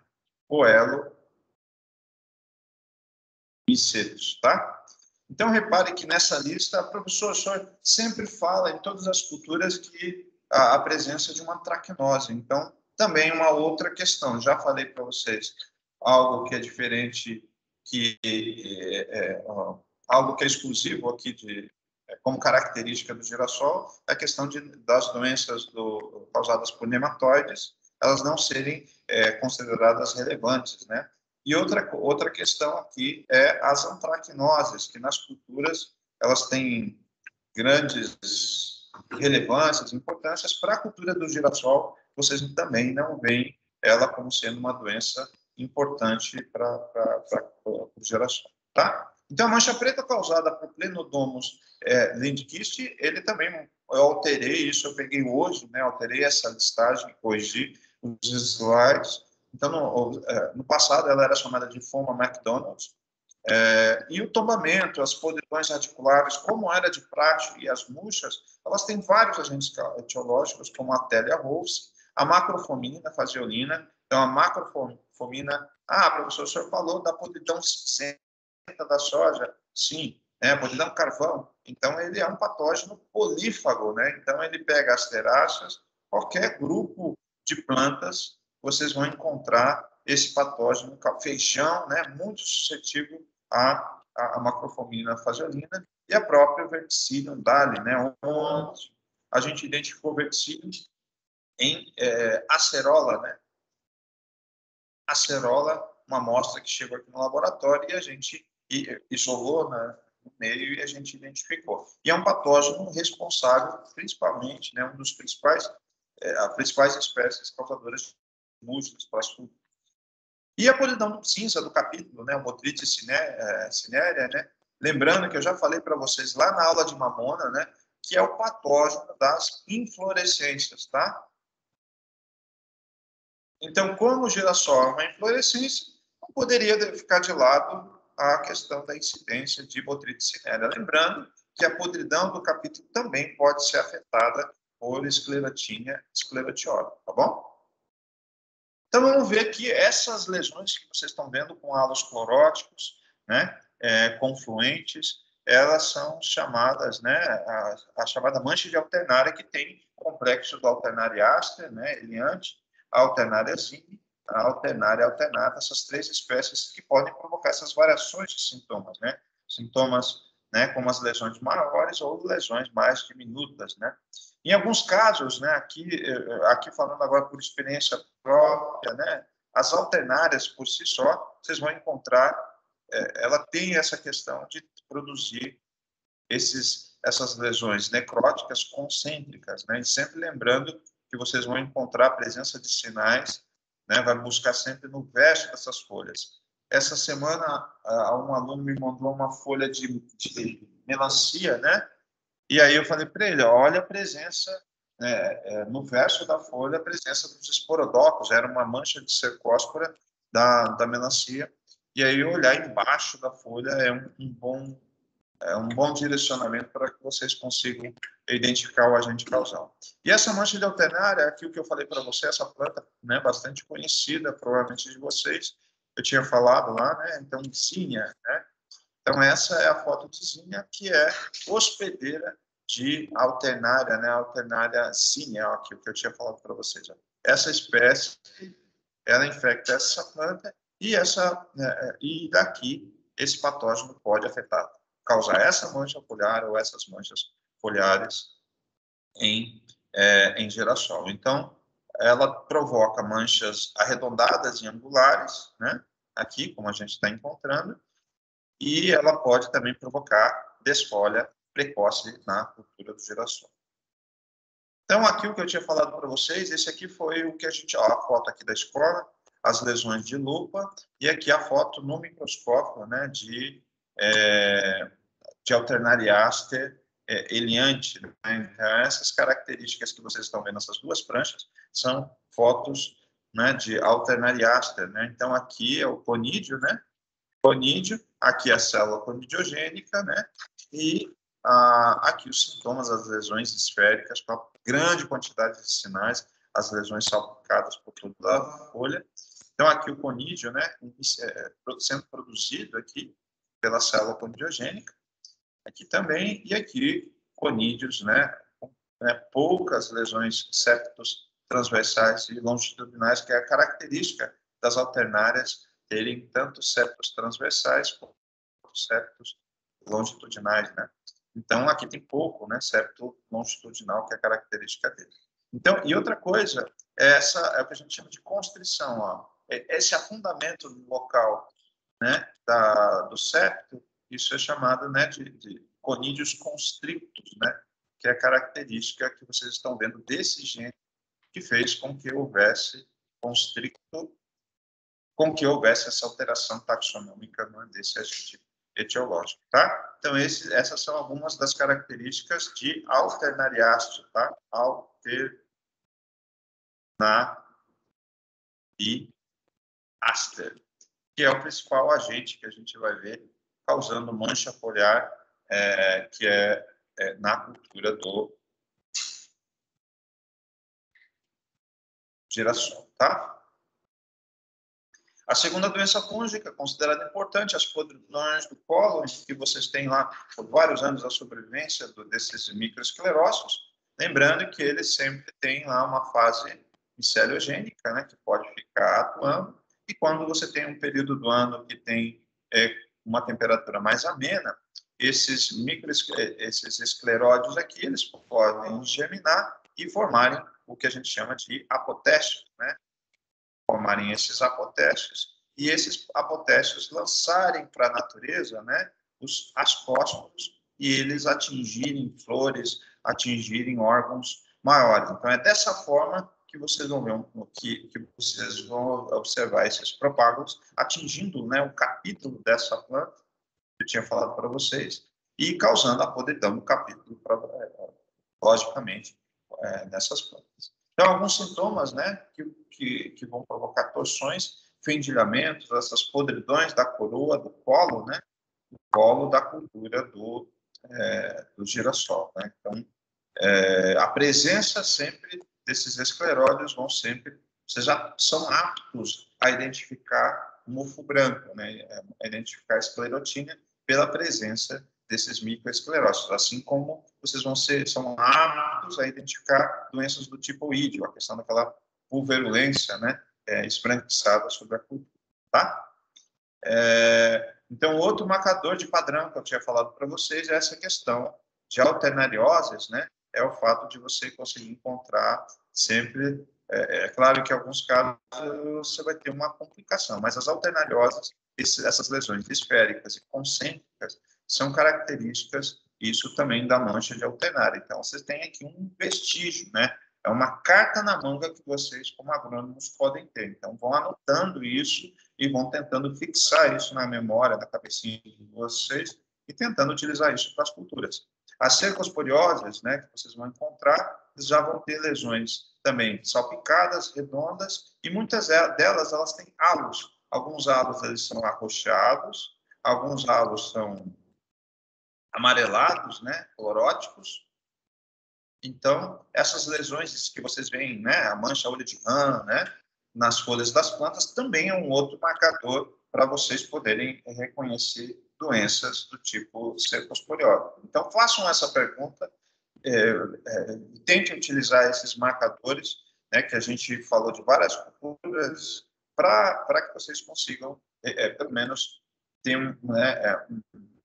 Coelo e Cetos, tá? Então, repare que nessa lista, o professor sempre fala em todas as culturas que a, a presença de uma traquinose. Então, também uma outra questão, já falei para vocês, algo que é diferente, que é, é, algo que é exclusivo aqui de, é, como característica do girassol, é a questão de, das doenças do, causadas por nematóides, elas não serem é, consideradas relevantes, né? E outra, outra questão aqui é as antracnoses, que nas culturas elas têm grandes relevâncias, importâncias para a cultura do girassol, vocês também não veem ela como sendo uma doença importante para o girassol, tá? Então, a mancha preta causada por Plenodomus é, lindquist, ele também, eu alterei isso, eu peguei hoje, né, alterei essa listagem, corrigi, os slides. Então, no, é, no passado, ela era chamada de foma McDonald's. É, e o tombamento, as podridões articulares, como era de praxe, e as murchas, elas têm vários agentes etiológicos, como a rolfs, a macrofomina, faziolina. Então, a macrofomina... Ah, professor, o senhor falou da podridão cinzenta da soja. Sim, é, podridão carvão. Então, ele é um patógeno polífago, né? Então, ele pega as teráceas, qualquer grupo de plantas, vocês vão encontrar esse patógeno, feijão, né, muito suscetível à, à macrofomina fagiolina e a própria verticillium dali, né, onde a gente identificou verticillium em é, acerola, né, acerola, uma amostra que chegou aqui no laboratório e a gente isolou né, no meio e a gente identificou. E é um patógeno responsável, principalmente, né, um dos principais é, as principais espécies causadoras músculos para. E a podridão cinza do capítulo, né, o Motrite é, cinérea, né, lembrando que eu já falei para vocês lá na aula de mamona, né, que é o patógeno das inflorescências, tá? Então, como o girassol é uma inflorescência, não poderia ficar de lado a questão da incidência de botrite cinérea. Lembrando que a podridão do capítulo também pode ser afetada por esclerotínia esclerotiosa, tá bom? Então, vamos ver que essas lesões que vocês estão vendo com halos cloróticos, né, é, confluentes, elas são chamadas, né, a, a, chamada mancha de alternária, que tem complexo do alternariaster, né, eliante, alternariazine, a alternária alternata, essas três espécies que podem provocar essas variações de sintomas, né, sintomas né, como as lesões maiores ou lesões mais diminutas, né. Em alguns casos, né, aqui, eh, aqui falando agora por experiência própria, né, as alternárias por si só, vocês vão encontrar, é, ela tem essa questão de produzir esses, essas lesões necróticas concêntricas, né, e sempre lembrando que vocês vão encontrar a presença de sinais, né, vai buscar sempre no verso dessas folhas. Essa semana, um aluno me mandou uma folha de, de melancia, né, e aí eu falei para ele, olha a presença, é, é, no verso da folha, a presença dos esporodocos, era uma mancha de cercóspora da, da melancia. E aí olhar embaixo da folha é um, um bom é um bom direcionamento para que vocês consigam identificar o agente causal. E essa mancha de alternária, aqui o que eu falei para você, essa planta, né, bastante conhecida, provavelmente de vocês, eu tinha falado lá, né, então, zinha, né, então, essa é a foto que é hospedeira de alternária, né? Alternária zinha, aqui o que eu tinha falado para vocês. Essa espécie, ela infecta essa planta e essa né, e daqui esse patógeno pode afetar, causar essa mancha foliar ou essas manchas foliares em é, em girassol. Então, ela provoca manchas arredondadas e angulares, né? Aqui, como a gente está encontrando, e ela pode também provocar desfolha precoce na cultura do girassol. Então, aqui o que eu tinha falado para vocês, esse aqui foi o que a gente, ó, a foto aqui da escola, as lesões de lupa, e aqui a foto no microscópio, né, de, é, de alternariaster é, eliante. Né? Então, essas características que vocês estão vendo nessas duas pranchas são fotos né, de alternariaster, né? Então, aqui é o conídeo, né? Conídeo, aqui a célula conidiogênica, né? E ah, aqui os sintomas, as lesões esféricas, com a grande quantidade de sinais, as lesões salpicadas por toda a folha. Então, aqui o conídeo, né? É, sendo produzido aqui pela célula conidiogênica. Aqui também, e aqui conídeos, né? né poucas lesões septos transversais e longitudinais, que é a característica das alternárias terem tanto septos transversais quanto septos longitudinais, né? Então, aqui tem pouco, né, septo longitudinal, que é a característica dele. Então, e outra coisa, essa é o que a gente chama de constrição, ó. É, esse afundamento local, né, da, do septo, isso é chamado, né, de, de conídeos constrictos, né, que é a característica que vocês estão vendo desse gene que fez com que houvesse constricto com que houvesse essa alteração taxonômica desse agente etiológico, tá? Então, esse, essas são algumas das características de alternariáceo, tá? Alterna aster, que é o principal agente que a gente vai ver causando mancha foliar, é, que é, é na cultura do girassol, tá? A segunda doença fúngica, considerada importante, as podridões do colo, que vocês têm lá por vários anos a sobrevivência do, desses microesclerócios, lembrando que eles sempre têm lá uma fase miceliogênica, né, que pode ficar atuando, e quando você tem um período do ano que tem é, uma temperatura mais amena, esses micro esses escleróides aqui, eles podem germinar e formarem o que a gente chama de apotécio, né? Formarem esses apotécios e esses apotécios lançarem para a natureza né, os ascóspores e eles atingirem flores, atingirem órgãos maiores. Então, é dessa forma que vocês vão ver, que, que vocês vão observar esses propágulos atingindo né, o capítulo dessa planta, que eu tinha falado para vocês, e causando a podridão do capítulo, logicamente, é, nessas plantas. Então, alguns sintomas né, que, que, que vão provocar torções, fendilhamentos, essas podridões da coroa, do colo, né? Do colo da cultura do, é, do girassol. Né? Então, é, a presença sempre desses escleróides vão sempre, vocês já são aptos a identificar o mofo branco, né? A identificar a esclerotina pela presença desses microesclerócitos, assim como vocês vão ser, são aptos a identificar doenças do tipo ídio, a questão daquela pulverulência, né? É, sobre a cultura, tá? É, então, outro marcador de padrão que eu tinha falado para vocês é essa questão de alternarioses, né? É o fato de você conseguir encontrar sempre. É, é claro que em alguns casos você vai ter uma complicação, mas as alternarioses, essas lesões esféricas e concêntricas, são características, isso também da mancha de alternária. Então, vocês têm aqui um vestígio, né? É uma carta na manga que vocês, como agrônomos, podem ter. Então, vão anotando isso e vão tentando fixar isso na memória, na cabecinha de vocês e tentando utilizar isso para as culturas. As cercosporiosas, né, que vocês vão encontrar, já vão ter lesões também salpicadas, redondas, e muitas delas elas têm halos. Alguns halos eles são arroxeados, alguns halos são amarelados, né, cloróticos, então, essas lesões que vocês veem, né, a mancha olho de rã, né, nas folhas das plantas, também é um outro marcador para vocês poderem reconhecer doenças do tipo cercosporiose. Então, façam essa pergunta, é, é, tentem utilizar esses marcadores, né, que a gente falou de várias culturas, para que vocês consigam, é, é, pelo menos, ter um, né, é, um,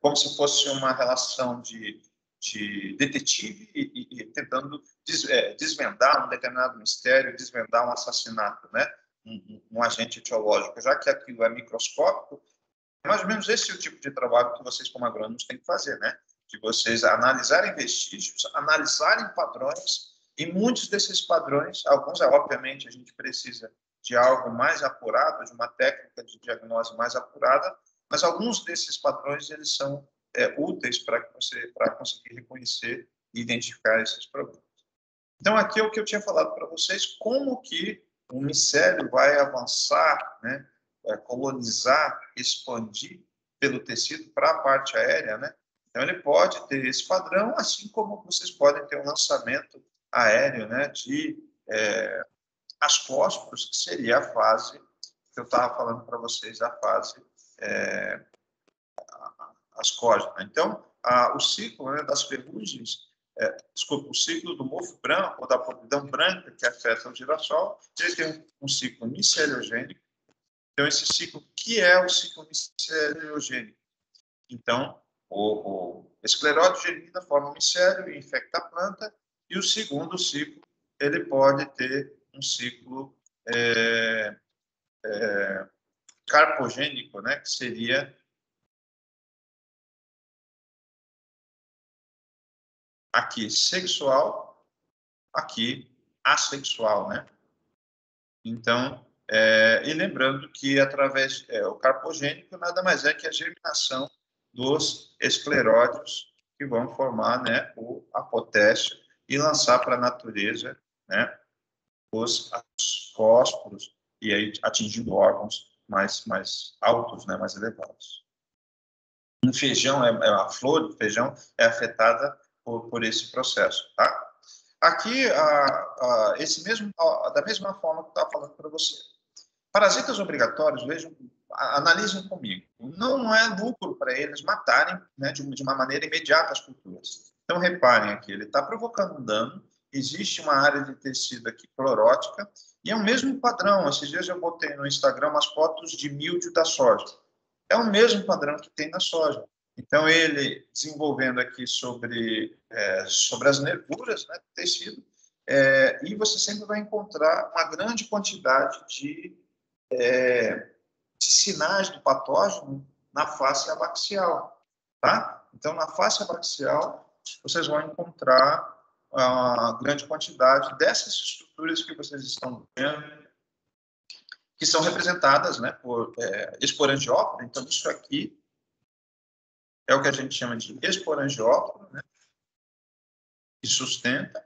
como se fosse uma relação de de detetive e, e, tentando des, é, desvendar um determinado mistério, desvendar um assassinato, né? Um, um, agente etiológico, já que aquilo é microscópico, é mais ou menos esse é o tipo de trabalho que vocês, como agrônomos, têm que fazer, né? De vocês analisarem vestígios, analisarem padrões, e muitos desses padrões, alguns, é, obviamente, a gente precisa de algo mais apurado, de uma técnica de diagnose mais apurada, mas alguns desses padrões, eles são é, úteis para você para conseguir reconhecer e identificar esses problemas. Então aqui é o que eu tinha falado para vocês, como que o micélio vai avançar, né, colonizar, expandir pelo tecido para a parte aérea, né? Então ele pode ter esse padrão, assim como vocês podem ter um lançamento aéreo, né, de é, ascósporos, que seria a fase que eu estava falando para vocês, a fase é, ascógena. Então, a, o ciclo né, das ferrugens, é, desculpa, o ciclo do mofo branco ou da podridão branca que afeta o girassol, ele tem um, um ciclo miceliogênico. Então, esse ciclo, que é o ciclo miceliogênico? Então, o, o escleróide germina, forma um micélio e infecta a planta, e o segundo ciclo, ele pode ter um ciclo é, é, carpogênico, né, que seria aqui sexual, aqui assexual, né? Então, é, e lembrando que através é, o carpogênico nada mais é que a germinação dos escleróides que vão formar, né, o apotécio e lançar para a natureza, né, os fósforos e aí atingindo órgãos mais mais altos, né, mais elevados. Um feijão é, é a flor do feijão é afetada por, por esse processo, tá? Aqui, a, a, esse mesmo, a, da mesma forma que eu estava falando para você. Parasitas obrigatórios, vejam, analisem comigo. Não é lucro para eles matarem né, de, de uma maneira imediata as culturas. Então, reparem aqui, ele está provocando um dano, existe uma área de tecido aqui clorótica, e é o mesmo padrão. Esses dias eu botei no Instagram umas fotos de míldio da soja. É o mesmo padrão que tem na soja. Então, ele desenvolvendo aqui sobre, é, sobre as nervuras né, do tecido, é, e você sempre vai encontrar uma grande quantidade de, é, de sinais do patógeno na face abaxial, tá? Então, na face abaxial, vocês vão encontrar a grande quantidade dessas estruturas que vocês estão vendo, que são representadas né, por é. Então, isso aqui é o que a gente chama de esporangióforo, né? que sustenta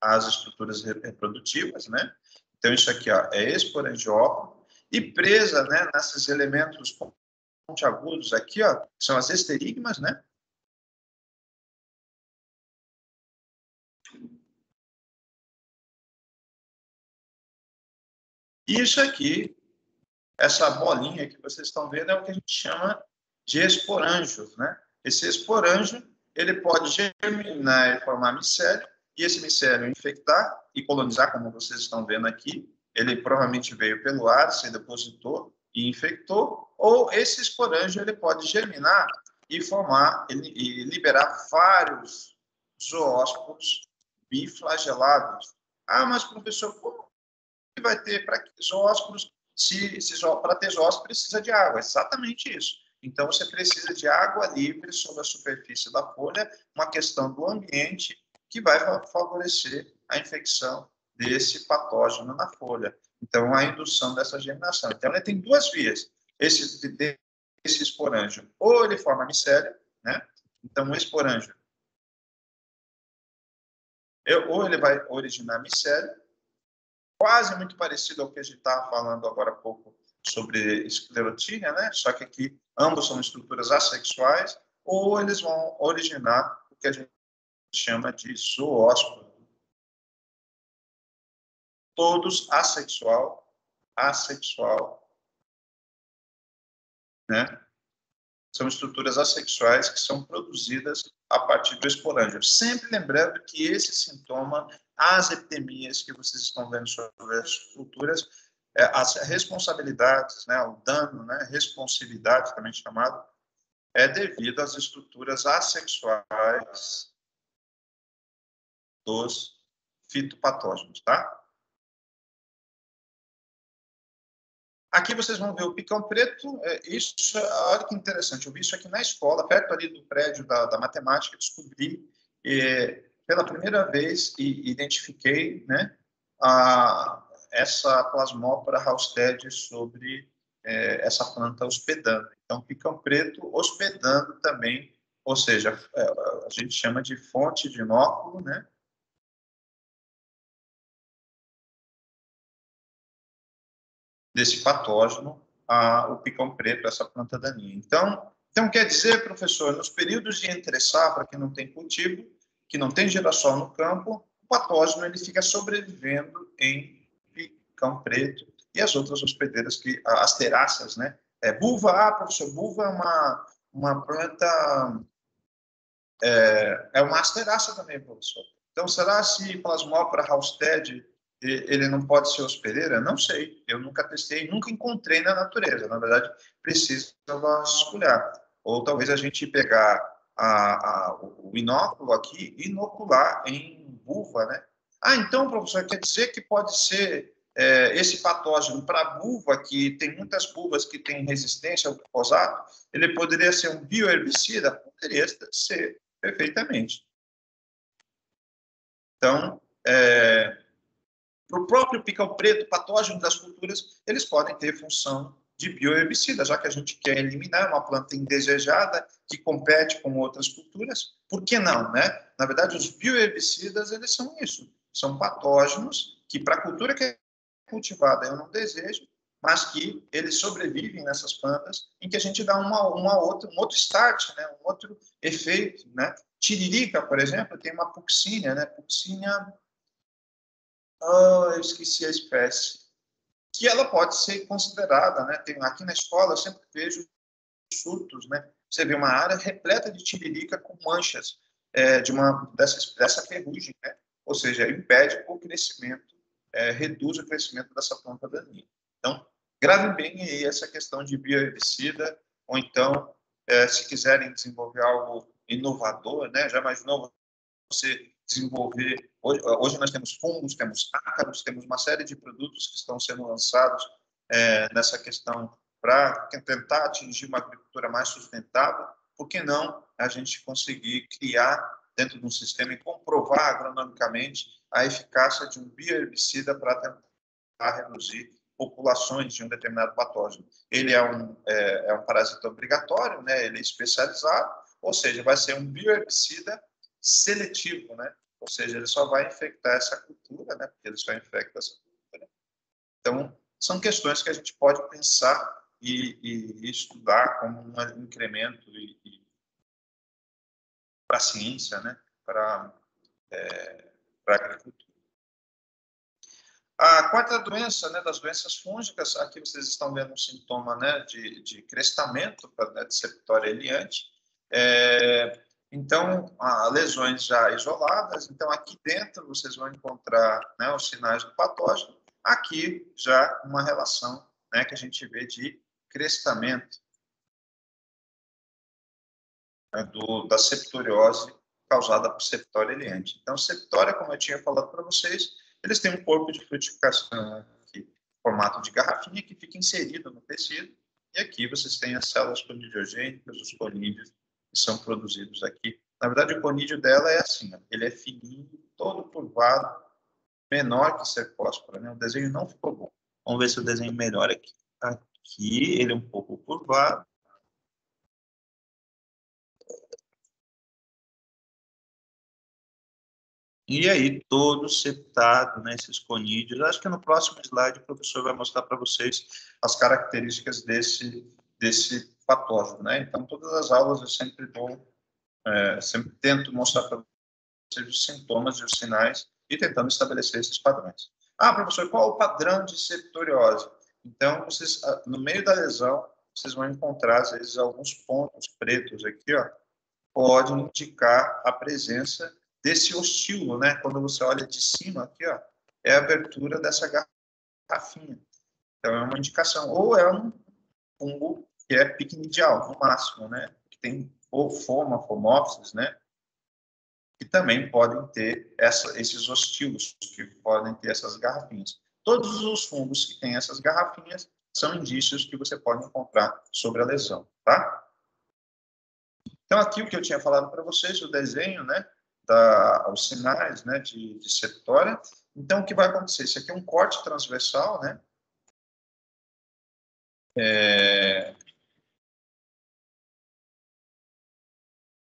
as estruturas reprodutivas, né? Então, isso aqui ó, é esporangiófilo e presa né, nesses elementos pontiagudos aqui, ó, são as esterigmas, né? Isso aqui, essa bolinha que vocês estão vendo, é o que a gente chama de esporângios, né? Esse esporângio, ele pode germinar e formar micélio, e esse micélio infectar e colonizar, como vocês estão vendo aqui. Ele provavelmente veio pelo ar, se depositou e infectou, ou esse esporângio ele pode germinar e formar e liberar vários zoósporos biflagelados. Ah, mas professor, como vai ter para zoósporos se, se para ter precisa de água? Exatamente isso. Então você precisa de água livre sobre a superfície da folha, uma questão do ambiente que vai favorecer a infecção desse patógeno na folha. Então, a indução dessa germinação. Então, ele tem duas vias. Esse, esse esporângio, ou ele forma micélio, né? Então, o esporângio, ou ele vai originar micélio, quase muito parecido ao que a gente estava falando agora há pouco sobre esclerotínia, né? Só que aqui ambos são estruturas assexuais, ou eles vão originar o que a gente chama de zoósporo. Todos assexual, assexual, né? São estruturas assexuais que são produzidas a partir do esporângio. Sempre lembrando que esse sintoma, as epidemias que vocês estão vendo sobre as estruturas, é, as responsabilidades, né, o dano, né, responsividade também chamado, é devido às estruturas assexuais dos fitopatógenos, tá? Aqui vocês vão ver o picão preto. É, isso, olha que interessante. Eu vi isso aqui na escola, perto ali do prédio da, da matemática. Descobri é, pela primeira vez identifiquei, né, a, essa plasmópora Halstead sobre é, essa planta hospedando. Então, picão preto hospedando também, ou seja, é, a gente chama de fonte de inóculo, né? desse patógeno, a, o picão preto, essa planta daninha. Então, então, quer dizer, professor, nos períodos de entre safra, que não tem cultivo, que não tem girassol no campo, o patógeno ele fica sobrevivendo em picão preto e as outras hospedeiras, que, as teraças, né? É, buva, ah, professor, buva é uma, uma planta, é, é uma asteraça também, professor. Então, será se Plasmopara halstead ele não pode ser hospedeira? Não sei, eu nunca testei, nunca encontrei na natureza. Na verdade, precisa vasculhar. Ou talvez a gente pegar a, a, o inóculo aqui inocular em buva, né? Ah, então, professor, quer dizer que pode ser é, esse patógeno para a buva, que tem muitas buvas que têm resistência ao glifosato, ele poderia ser um bioherbicida? Poderia ser, perfeitamente. Então, é, para o próprio picão preto, patógeno das culturas, eles podem ter função de bioherbicida, já que a gente quer eliminar uma planta indesejada que compete com outras culturas, por que não, né? Na verdade, os bioherbicidas, eles são isso, são patógenos que para a cultura que é cultivada eu não desejo, mas que eles sobrevivem nessas plantas, em que a gente dá uma, uma outra, um outro start, né? um outro efeito, né? Tiririca, por exemplo, tem uma puxínia, né? Puxínia ah, eu esqueci a espécie. Que ela pode ser considerada, né? Tem, aqui na escola eu sempre vejo surtos, né? Você vê uma área repleta de tiririca com manchas é, de uma dessa, dessa ferrugem, né? Ou seja, impede o crescimento, é, reduz o crescimento dessa planta daninha. Então, gravem bem aí essa questão de bioherbicida, ou então, é, se quiserem desenvolver algo inovador, né? Já imaginou você desenvolver. Hoje, hoje, nós temos fungos, temos ácaros, temos uma série de produtos que estão sendo lançados é, nessa questão para tentar atingir uma agricultura mais sustentável. Por que não a gente conseguir criar dentro de um sistema e comprovar agronomicamente a eficácia de um bioherbicida para tentar reduzir populações de um determinado patógeno. Ele é um, é, é um parasita obrigatório, né? ele é especializado, ou seja, vai ser um bioherbicida seletivo, né? Ou seja, ele só vai infectar essa cultura, né? Porque ele só infecta essa cultura Então, são questões que a gente pode pensar e, e estudar como um incremento e, para a ciência, né? para é, a agricultura. A quarta doença, né, das doenças fúngicas, aqui vocês estão vendo um sintoma né, de, de crestamento né, de septória eliante. É, então, lesões já isoladas. Então, aqui dentro vocês vão encontrar né, os sinais do patógeno. Aqui já uma relação né, que a gente vê de crestamento né, do, da septoriose causada por septória eliante. Então, septória, como eu tinha falado para vocês, eles têm um corpo de frutificação aqui, formato de garrafinha, que fica inserido no tecido. E aqui vocês têm as células conidiogênicas, os conídeos, que são produzidos aqui. Na verdade, o conídeo dela é assim, ó, ele é fininho, todo curvado, menor que cercóspora. Né? O desenho não ficou bom. Vamos ver se o desenho melhora aqui. Aqui ele é um pouco curvado, E aí, todo septado nesses né, conídeos. Acho que no próximo slide o professor vai mostrar para vocês as características desse, desse patógeno. Né? Então, todas as aulas eu sempre dou, é, sempre tento mostrar para vocês os sintomas e os sinais e tentando estabelecer esses padrões. Ah, professor, qual o padrão de septoriose? Então, vocês, ah, no meio da lesão, vocês vão encontrar, às vezes, alguns pontos pretos aqui, ó, podem indicar a presença desse ostíolo, né? Quando você olha de cima aqui, ó, é a abertura dessa garrafinha. Então, é uma indicação. Ou é um fungo que é piquenidial, no máximo, né? Que tem ou foma, fomófises, né? Que também podem ter essa, esses ostíolos, que podem ter essas garrafinhas. Todos os fungos que têm essas garrafinhas são indícios que você pode encontrar sobre a lesão, tá? Então, aqui o que eu tinha falado para vocês, o desenho, né? da, os sinais né, de, de septória. Então, o que vai acontecer? Isso aqui é um corte transversal, né? É,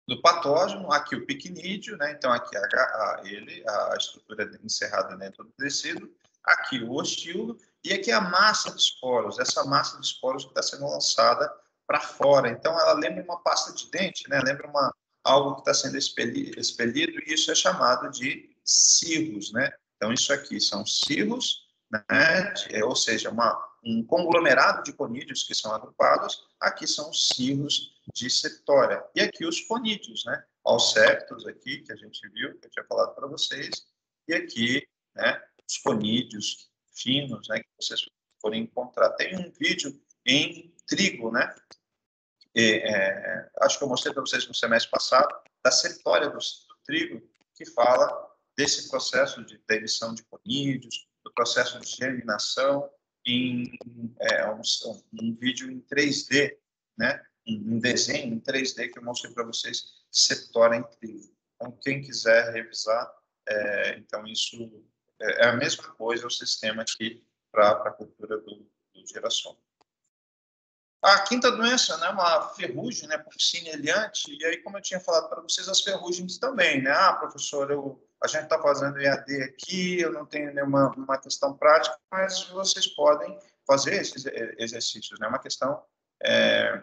do patógeno, aqui o piquinídeo, né? Então, aqui a, a, ele, a estrutura encerrada dentro do tecido, aqui o ostíolo, e aqui a massa de esporos, essa massa de esporos que está sendo lançada para fora. Então, ela lembra uma pasta de dente, né? Lembra uma, algo que está sendo expelido, expelido, e isso é chamado de cirros, né? Então, isso aqui são cirros, né? É, ou seja, uma, um conglomerado de conídeos que são agrupados. Aqui são os cirros de septória. E aqui os conídeos, né? Os septos aqui, que a gente viu, que eu tinha falado para vocês. E aqui, né? Os conídeos finos, né? Que vocês forem encontrar. Tem um vídeo em trigo, né? é, acho que eu mostrei para vocês no semestre passado, da septória do, do, trigo, que fala desse processo de emissão de conídeos, do processo de germinação, em é, um, um, vídeo em 3D, né? um desenho em 3D que eu mostrei para vocês, septória em trigo. Então, quem quiser revisar, é, então isso é, é a mesma coisa, o sistema aqui para a cultura do, do girassol. A quinta doença, né, uma ferrugem, né, porcina eliante, e aí, como eu tinha falado para vocês, as ferrugens também, né? Ah, professor, eu, a gente está fazendo EAD aqui, eu não tenho nenhuma uma questão prática, mas vocês podem fazer esses exercícios, né? Uma questão é,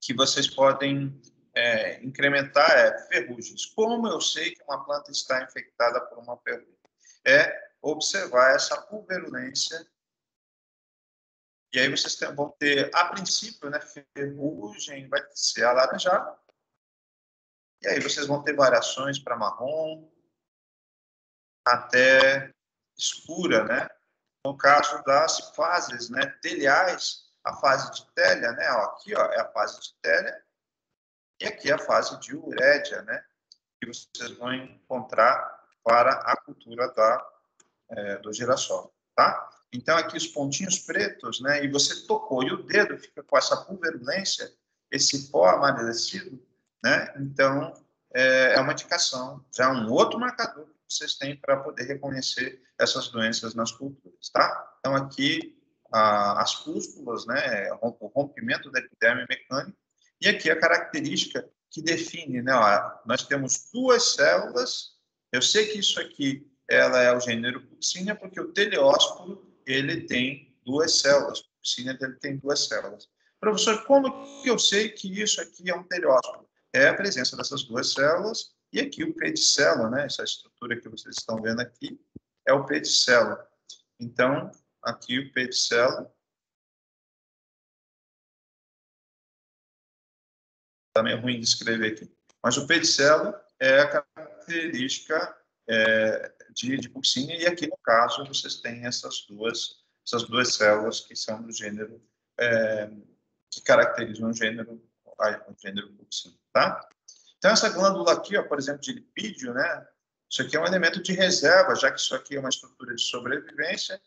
que vocês podem é, incrementar é ferrugens. Como eu sei que uma planta está infectada por uma ferrugem? É observar essa pulverulência e aí vocês vão ter, a princípio, né, ferrugem, vai ser alaranjado. E aí vocês vão ter variações para marrom, até escura, né? No caso das fases, né, telhais, a fase de telha, né? Aqui, ó, é a fase de telha. E aqui é a fase de urédia, né? Que vocês vão encontrar para a cultura da, é, do girassol, tá? Então, aqui os pontinhos pretos, né? E você tocou e o dedo fica com essa pulverulência, esse pó amarelecido, né? Então, é, é uma indicação, já um outro marcador que vocês têm para poder reconhecer essas doenças nas culturas, tá? Então, aqui a, as pústulas, né? O rompimento da epiderme mecânica e aqui a característica que define, né? Ó, nós temos duas células. Eu sei que isso aqui ela é o gênero Puccinia porque o teleósporo ele tem duas células. O dele tem duas células. Professor, como que eu sei que isso aqui é um telhósporo? É a presença dessas duas células e aqui o pedicelo, né? Essa estrutura que vocês estão vendo aqui é o pedicelo. Então, aqui o pedicelo Está meio ruim de escrever aqui. Mas o pedicelo é a característica é, de, de Puxinha, e aqui no caso vocês têm essas duas, essas duas células que são do gênero, é, que caracterizam o gênero, o gênero Puxinha, tá? Então, essa glândula aqui, ó, por exemplo, de lipídio, né? Isso aqui é um elemento de reserva, já que isso aqui é uma estrutura de sobrevivência,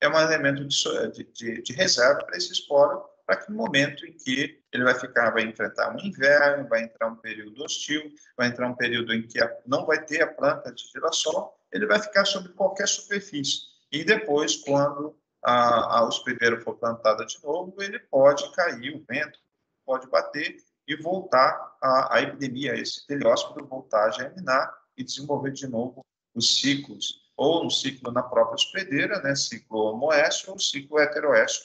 é um elemento de, de, de reserva para esse esporo para que momento em que ele vai ficar, vai enfrentar um inverno, vai entrar um período hostil, vai entrar um período em que não vai ter a planta de girassol, ele vai ficar sobre qualquer superfície. E depois, quando a, a hospedeira for plantada de novo, ele pode cair, o vento pode bater e voltar a, a epidemia, esse teleósporo voltar a germinar e desenvolver de novo os ciclos, ou um ciclo na própria hospedeira, né, ciclo homoécio ou ciclo heteroécio,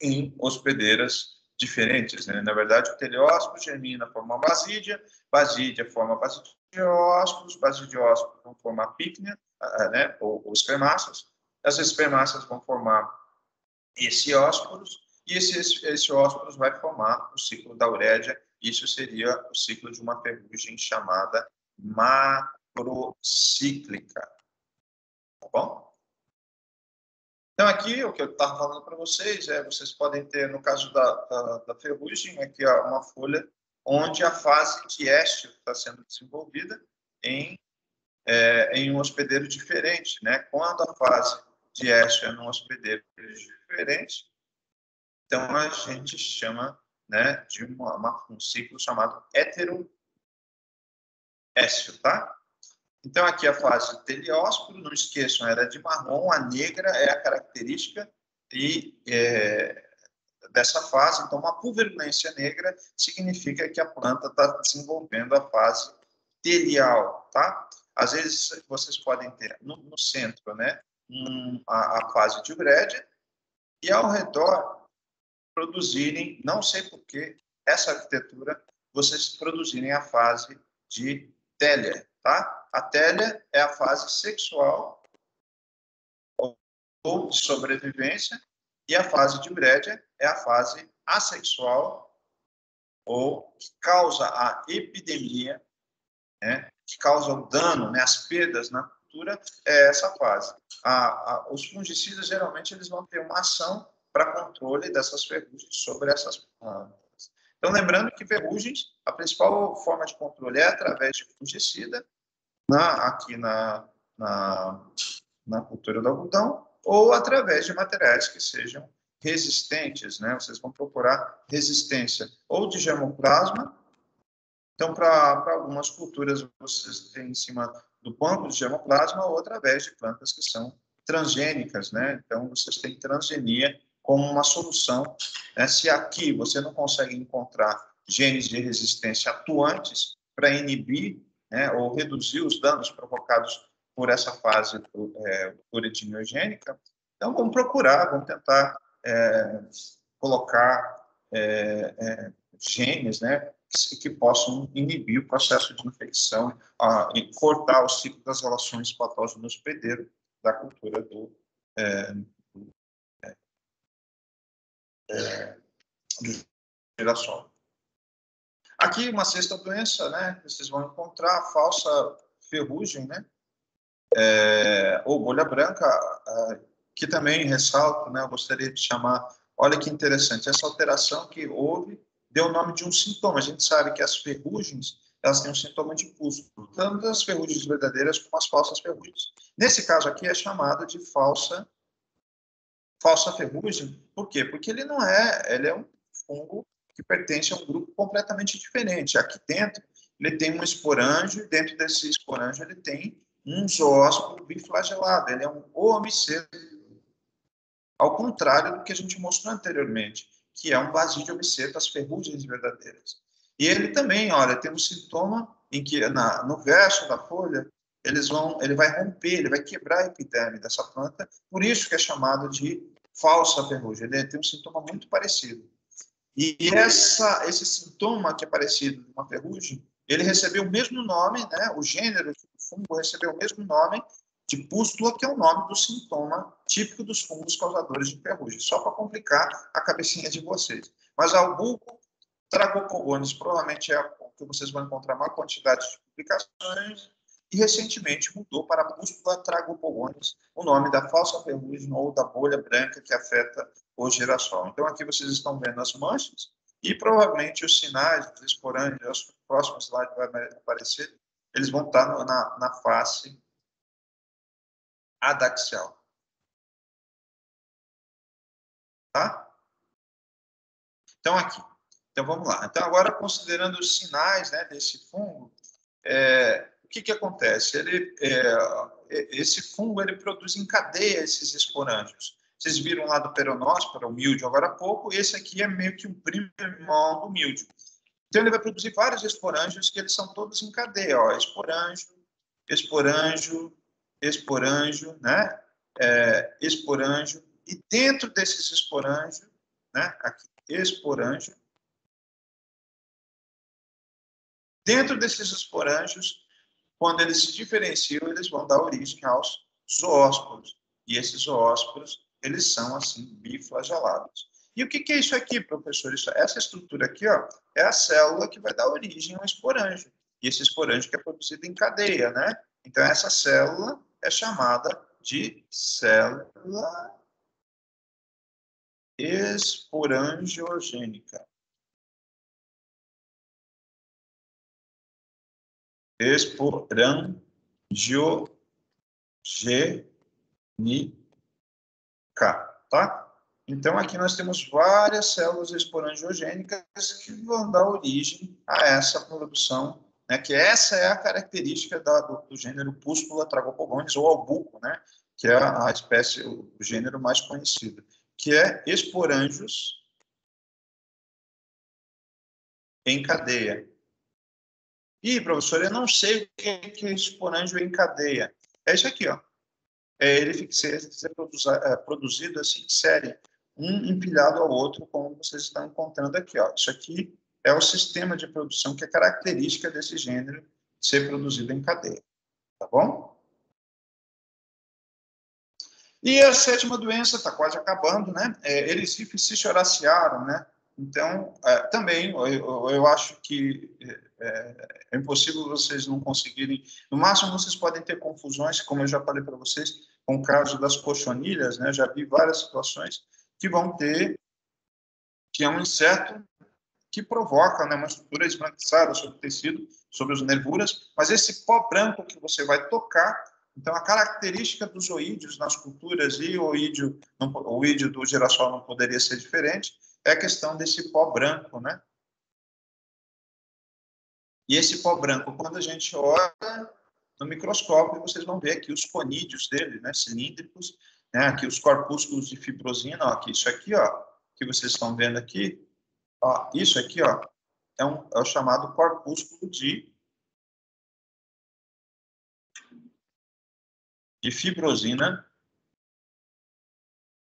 em hospedeiras diferentes. Né? Na verdade, o teleósporo germina forma basídia, basídia forma basidiósporos, basidiósporos vão formar pícnea, né? ou, ou espermáceas, as espermáceas vão formar essiósporos, e esse, esse ósporos vai formar o ciclo da urédia, isso seria o ciclo de uma ferrugem chamada macrocíclica. Tá bom? Então, aqui, o que eu estava falando para vocês é, vocês podem ter, no caso da, da, da ferrugem, aqui ó, uma folha onde a fase de éstio está sendo desenvolvida em, é, em um hospedeiro diferente. Né? Quando a fase de éstio é num hospedeiro diferente, então a gente chama né, de uma, uma, um ciclo chamado heteroéstio, tá? Então, aqui a fase teliósporo, não esqueçam, era de marrom, a negra é a característica e, é, dessa fase. Então, uma pulverulência negra significa que a planta está desenvolvendo a fase telial, tá? Às vezes, vocês podem ter no, no centro, né, um, a, a, fase de urédia e ao redor produzirem, não sei porquê, essa arquitetura, vocês produzirem a fase de télia, tá? A télia é a fase sexual ou de sobrevivência e a fase de urédia é a fase assexual ou que causa a epidemia, né, que causa o dano, né, as perdas na cultura, é essa fase. A, a, os fungicidas, geralmente, eles vão ter uma ação para controle dessas ferrugens sobre essas plantas. Então, lembrando que ferrugens, a principal forma de controle é através de fungicida, na, aqui na, na, na cultura do algodão, ou através de materiais que sejam resistentes, né? Vocês vão procurar resistência ou de germoplasma. Então, para algumas culturas, vocês têm em cima do banco de germoplasma ou através de plantas que são transgênicas, né? Então, vocês têm transgenia como uma solução. Né? Se aqui você não consegue encontrar genes de resistência atuantes para inibir né, ou reduzir os danos provocados por essa fase é, então vamos procurar, vamos tentar é, colocar é, é, genes né, que, que, possam inibir o processo de infecção a, e cortar o ciclo das relações patógenas no hospedeiro da cultura do, é, é, do girassol. Aqui, uma sexta doença, né? Vocês vão encontrar a falsa ferrugem, né? É, ou bolha branca, é, que também ressalto, né? Eu gostaria de chamar. Olha que interessante, essa alteração que houve deu o nome de um sintoma. A gente sabe que as ferrugens elas têm um sintoma de pulso, tanto as ferrugens verdadeiras como as falsas ferrugens. Nesse caso aqui é chamada de falsa falsa ferrugem. Por quê? Porque ele não é, ele é um fungo que pertence a um grupo completamente diferente. Aqui dentro, ele tem um esporanjo, e dentro desse esporanjo ele tem um zoósporo biflagelado, ele é um homiceto, ao contrário do que a gente mostrou anteriormente, que é um vazio de homiceto, as ferrugens verdadeiras. E ele também, olha, tem um sintoma em que na, no verso da folha eles vão, ele vai romper, ele vai quebrar a epiderme dessa planta, por isso que é chamado de falsa ferrugem. Ele tem um sintoma muito parecido. E essa, esse sintoma que é parecido com uma ferrugem, ele recebeu o mesmo nome, né? O gênero do fungo recebeu o mesmo nome de pústula, que é o nome do sintoma típico dos fungos causadores de ferrugem. Só para complicar a cabecinha de vocês. Mas bulbo tragopogones provavelmente é o que vocês vão encontrar maior quantidade de publicações e recentemente mudou para pústula tragopogones, o nome da falsa ferrugem ou da bolha branca que afeta o girassol. Então aqui vocês estão vendo as manchas e provavelmente os sinais, os esporângios, o próximo slide vai aparecer, eles vão estar na, na face adaxial. Tá? Então, aqui. Então, vamos lá. Então, agora, considerando os sinais né, desse fungo, é, o que, que acontece? Ele, é, esse fungo ele produz em cadeia esses esporângios. Vocês viram lá do peronóspora, o míldio, agora há pouco, esse aqui é meio que um primo irmão do míldio. Então, ele vai produzir vários esporângios que eles são todos em cadeia. Ó, esporângio, esporângio, esporângio, né? É, esporângio. E dentro desses esporângios, né? Aqui, esporângio. Dentro desses esporângios, quando eles se diferenciam, eles vão dar origem aos zoósporos. E esses zoósporos, eles são, assim, biflagelados. E o que, que é isso aqui, professor? Isso, essa estrutura aqui ó, é a célula que vai dar origem ao esporângio. E esse esporângio que é produzido em cadeia, né? Então, essa célula é chamada de célula esporangiogênica. Esporangiogênica, tá? Então, aqui nós temos várias células esporangiogênicas que vão dar origem a essa produção né, que essa é a característica da, do, do, gênero Pústula tragopogones ou albuco, né, que é a espécie, o gênero mais conhecido, que é esporângios em cadeia. E, professor, eu não sei o que é esporângio em cadeia. É isso aqui, ó. É ele ser, ser é, produzido assim em série, um empilhado ao outro, como vocês estão encontrando aqui, ó. Isso aqui é o sistema de produção que é característica desse gênero ser produzido em cadeia. Tá bom? E a sétima doença está quase acabando, né? É, erisifes cichoracearum, né? Então, é, também, eu, eu, acho que é, é, impossível vocês não conseguirem. No máximo, vocês podem ter confusões, como eu já falei para vocês, com o caso das cochonilhas, né? Já vi várias situações que vão ter, que é um inseto que provoca né, uma estrutura esbranquiçada sobre o tecido, sobre as nervuras, mas esse pó branco que você vai tocar, então a característica dos oídios nas culturas, e o oídio, não, o oídio do girassol não poderia ser diferente, é a questão desse pó branco, né? E esse pó branco, quando a gente olha no microscópio, vocês vão ver aqui os conídeos dele, né, cilíndricos, né, aqui os corpúsculos de fibrosina, ó, aqui, isso aqui, ó, que vocês estão vendo aqui, Ó, isso aqui ó, é, um, é o chamado corpúsculo de, de fibrosina,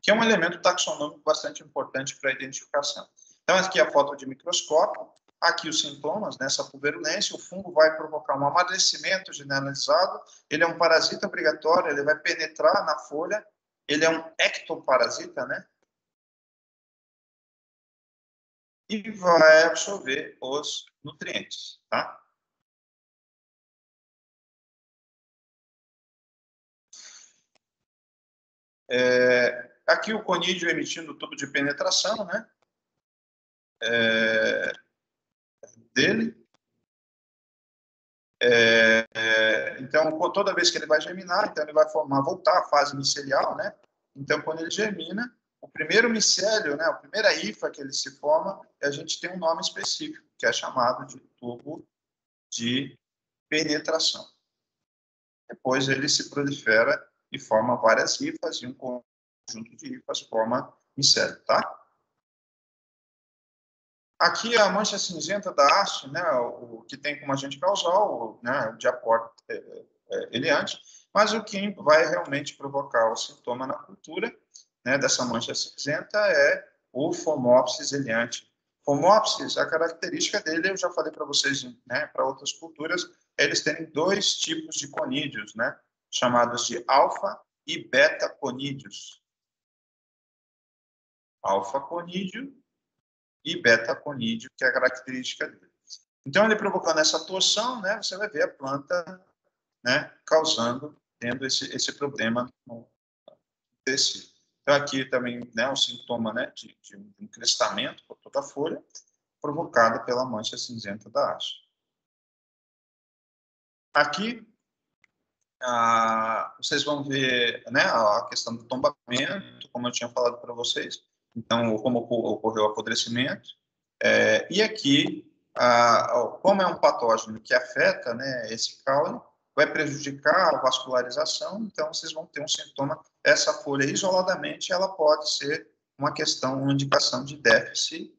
que é um elemento taxonômico bastante importante para a identificação. Então, aqui é a foto de microscópio, aqui os sintomas, nessa né, pulverulência, o fungo vai provocar um amadurecimento generalizado, ele é um parasita obrigatório, ele vai penetrar na folha, ele é um ectoparasita, né? e vai absorver os nutrientes, tá? É, aqui o conídeo emitindo o tubo de penetração, né? É, dele. É, é, então, toda vez que ele vai germinar, então ele vai formar, voltar à fase micelial, né? Então, quando ele germina, o primeiro micélio, né, a primeira hifa que ele se forma, a gente tem um nome específico, que é chamado de tubo de penetração. Depois ele se prolifera e forma várias hifas, e um conjunto de hifas forma micélio, tá? Aqui a mancha cinzenta da haste, né, o que tem como agente causal, né, de aporte, é, é, eliante, mas o que vai realmente provocar o sintoma na cultura né, dessa mancha cinzenta é o Phomopsis eliante. Phomopsis, a característica dele, eu já falei para vocês, né, para outras culturas, eles têm dois tipos de conídeos, né, chamados de alfa e beta conídeos. Alfa conídeo e beta conídeo, que é a característica dele. Então, ele provocando essa torção, né, você vai ver a planta né, causando, tendo esse, esse problema no tecido. Então, aqui também né, um sintoma né, de, de um crestamento por toda a folha, provocada pela mancha cinzenta da haste. Aqui, ah, vocês vão ver né, a questão do tombamento, como eu tinha falado para vocês. Então, como ocorreu o apodrecimento. É, e aqui, ah, como é um patógeno que afeta né, esse caule, vai prejudicar a vascularização, então vocês vão ter um sintoma. Essa folha, isoladamente, ela pode ser uma questão, uma indicação de déficit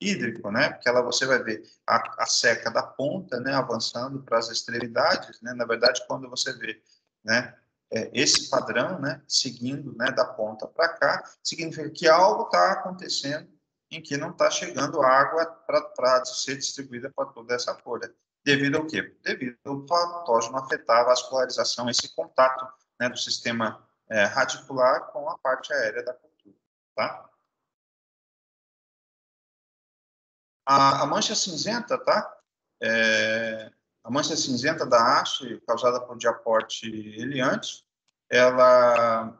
hídrico, né? Porque ela, você vai ver a, a seca da ponta, né, avançando para as extremidades, né? Na verdade, quando você vê, né, é, esse padrão, né, seguindo, né, da ponta para cá, significa que algo está acontecendo em que não está chegando água para ser distribuída para toda essa folha. Devido ao quê? Devido ao patógeno afetar a vascularização, esse contato né, do sistema é, radicular com a parte aérea da cultura. Tá? A, a mancha cinzenta, tá? É, a mancha cinzenta da haste, causada por diaporte eliante, ela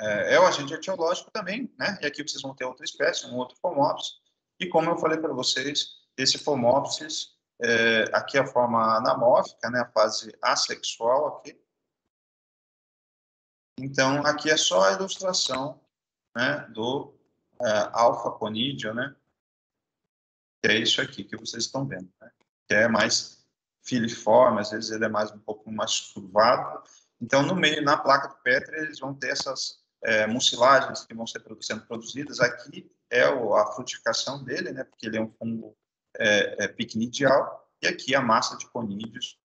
é, é, o agente etiológico também, né? E aqui vocês vão ter outra espécie, um outro Phomopsis. E como eu falei para vocês, esse Phomopsis é, aqui a forma anamórfica, né, a fase assexual aqui. Então, aqui é só a ilustração né, do é, alfa-conídeo, né, que é isso aqui que vocês estão vendo, né, que é mais filiforme, às vezes ele é mais um pouco mais curvado. Então, no meio, na placa do Petri, eles vão ter essas é, mucilagens que vão ser sendo produzidas. Aqui é o, a frutificação dele, né, porque ele é um fungo é, é, picnidial, e aqui a massa de conídeos.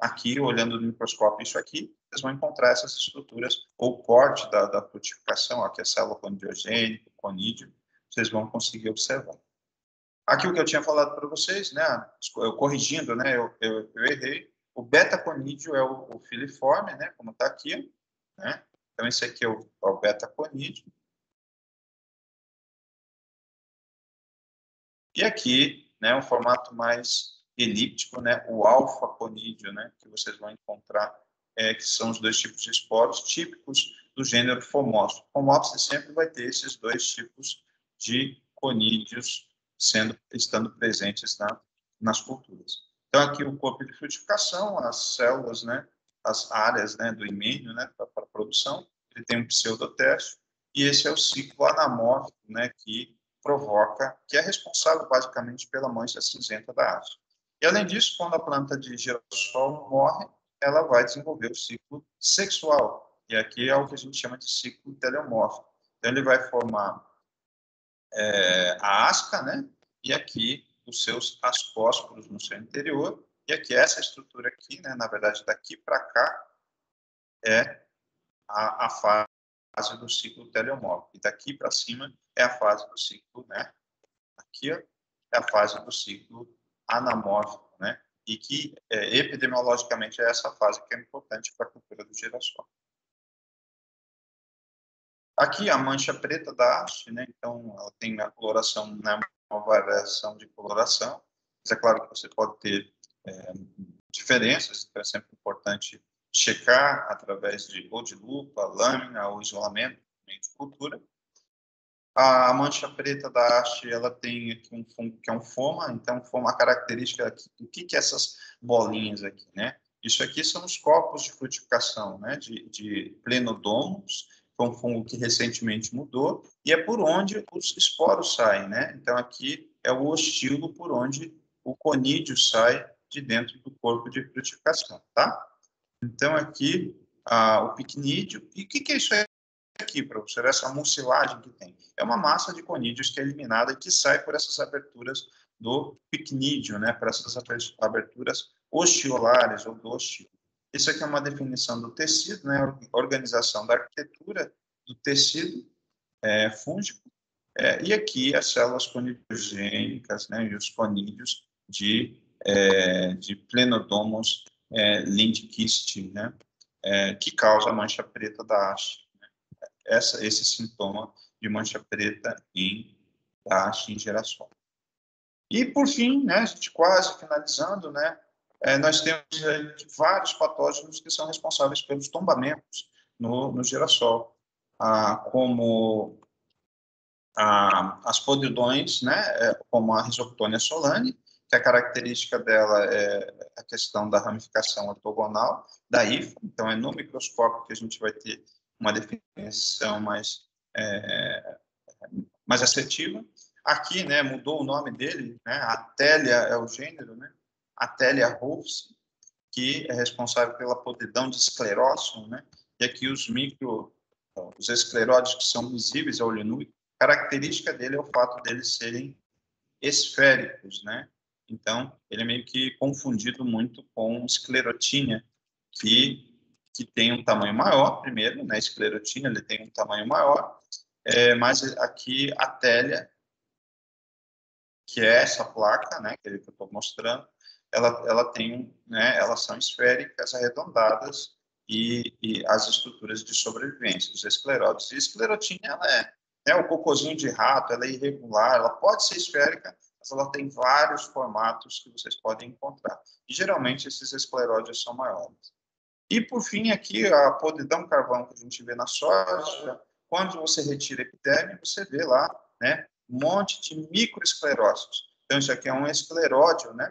Aqui, olhando no microscópio, isso aqui, vocês vão encontrar essas estruturas, ou corte da, da frutificação, aqui a célula conidiogênica, conídeo, vocês vão conseguir observar. Aqui o que eu tinha falado para vocês, né, eu corrigindo, né, eu, eu, eu errei, o beta-conídeo é o, o, filiforme, né, como está aqui, né, então esse aqui é o, é o beta-conídeo. E aqui né, um formato mais elíptico, né, o alfa-conídeo, né, que vocês vão encontrar, é, que são os dois tipos de esporos típicos do gênero Phomopsis. Phomopsis sempre vai ter esses dois tipos de conídeos sendo, estando presentes na, nas culturas. Então, aqui o corpo de frutificação, as células, né, as áreas né, do imênio né, para produção, ele tem um pseudotércio, e esse é o ciclo anamórfico, né, que provoca, que é responsável basicamente pela mancha cinzenta da árvore. E além disso, quando a planta de girassol morre, ela vai desenvolver o ciclo sexual. E aqui é o que a gente chama de ciclo teleomórfico. Então, ele vai formar é, a asca, né? E aqui os seus ascósporos no seu interior. E aqui essa estrutura aqui, né? Na verdade, daqui para cá é a, a fase do ciclo teleomórfico. E daqui para cima é a fase do ciclo, né? Aqui é a fase do ciclo anamórfico, né? E que é, epidemiologicamente é essa fase que é importante para a cultura do girassol. Aqui a mancha preta da haste, né? Então ela tem a coloração, né? Uma variação de coloração. Mas é claro que você pode ter é, diferenças, então é sempre importante checar através de ou de lupa, lâmina ou isolamento, de cultura. A mancha preta da haste, ela tem aqui um fungo que é um foma, então foma característica o que que é essas bolinhas aqui, né? Isso aqui são os corpos de frutificação, né, de, de que é um fungo que recentemente mudou, e é por onde os esporos saem, né? Então aqui é o ostilo por onde o conídeo sai de dentro do corpo de frutificação, tá? Então aqui ah, o picnídeo, e o que, que é isso aqui, professor, essa mucilagem que tem. É uma massa de conídeos que é eliminada e que sai por essas aberturas do picnídeo, né, por essas aberturas ostiolares ou do ostio. Isso aqui é uma definição do tecido, né? organização da arquitetura do tecido é, fúngico, é, e aqui as células conidogênicas né? e os conídeos de, é, de plenodomos é, né? É, que causa a mancha preta da haste. Né? Essa, esse sintoma de mancha preta em da haste em girassol. E, por fim, né, a gente quase finalizando, né, é, nós temos é, vários patógenos que são responsáveis pelos tombamentos no, no girassol, ah, como ah, as podridões, né, é, como a Rhizoctonia solane, que a característica dela é a questão da ramificação ortogonal da IFA, então é no microscópio que a gente vai ter uma definição mais, é, mais assertiva. Aqui, né, mudou o nome dele, né, a Télia é o gênero, né, Atelia Rolfs, que é responsável pela podridão de esclerócio, né? E aqui os micro, os escleróides que são visíveis ao olho nu, característica dele é o fato deles serem esféricos, né? Então, ele é meio que confundido muito com esclerotínia, que que tem um tamanho maior, primeiro, né? Esclerotínia, ele tem um tamanho maior, é, mas aqui a télia, que é essa placa, né? Que eu estou mostrando, ela, ela tem, né, elas são esféricas, arredondadas e, e as estruturas de sobrevivência, os escleróides. E a esclerotina, ela é né, o cocôzinho de rato, ela é irregular, ela pode ser esférica, mas ela tem vários formatos que vocês podem encontrar. E geralmente esses escleróides são maiores. E por fim, aqui a podridão carvão que a gente vê na soja, quando você retira a epiderme, você vê lá, né, um monte de microesclerócitos. Então isso aqui é um escleródio, né,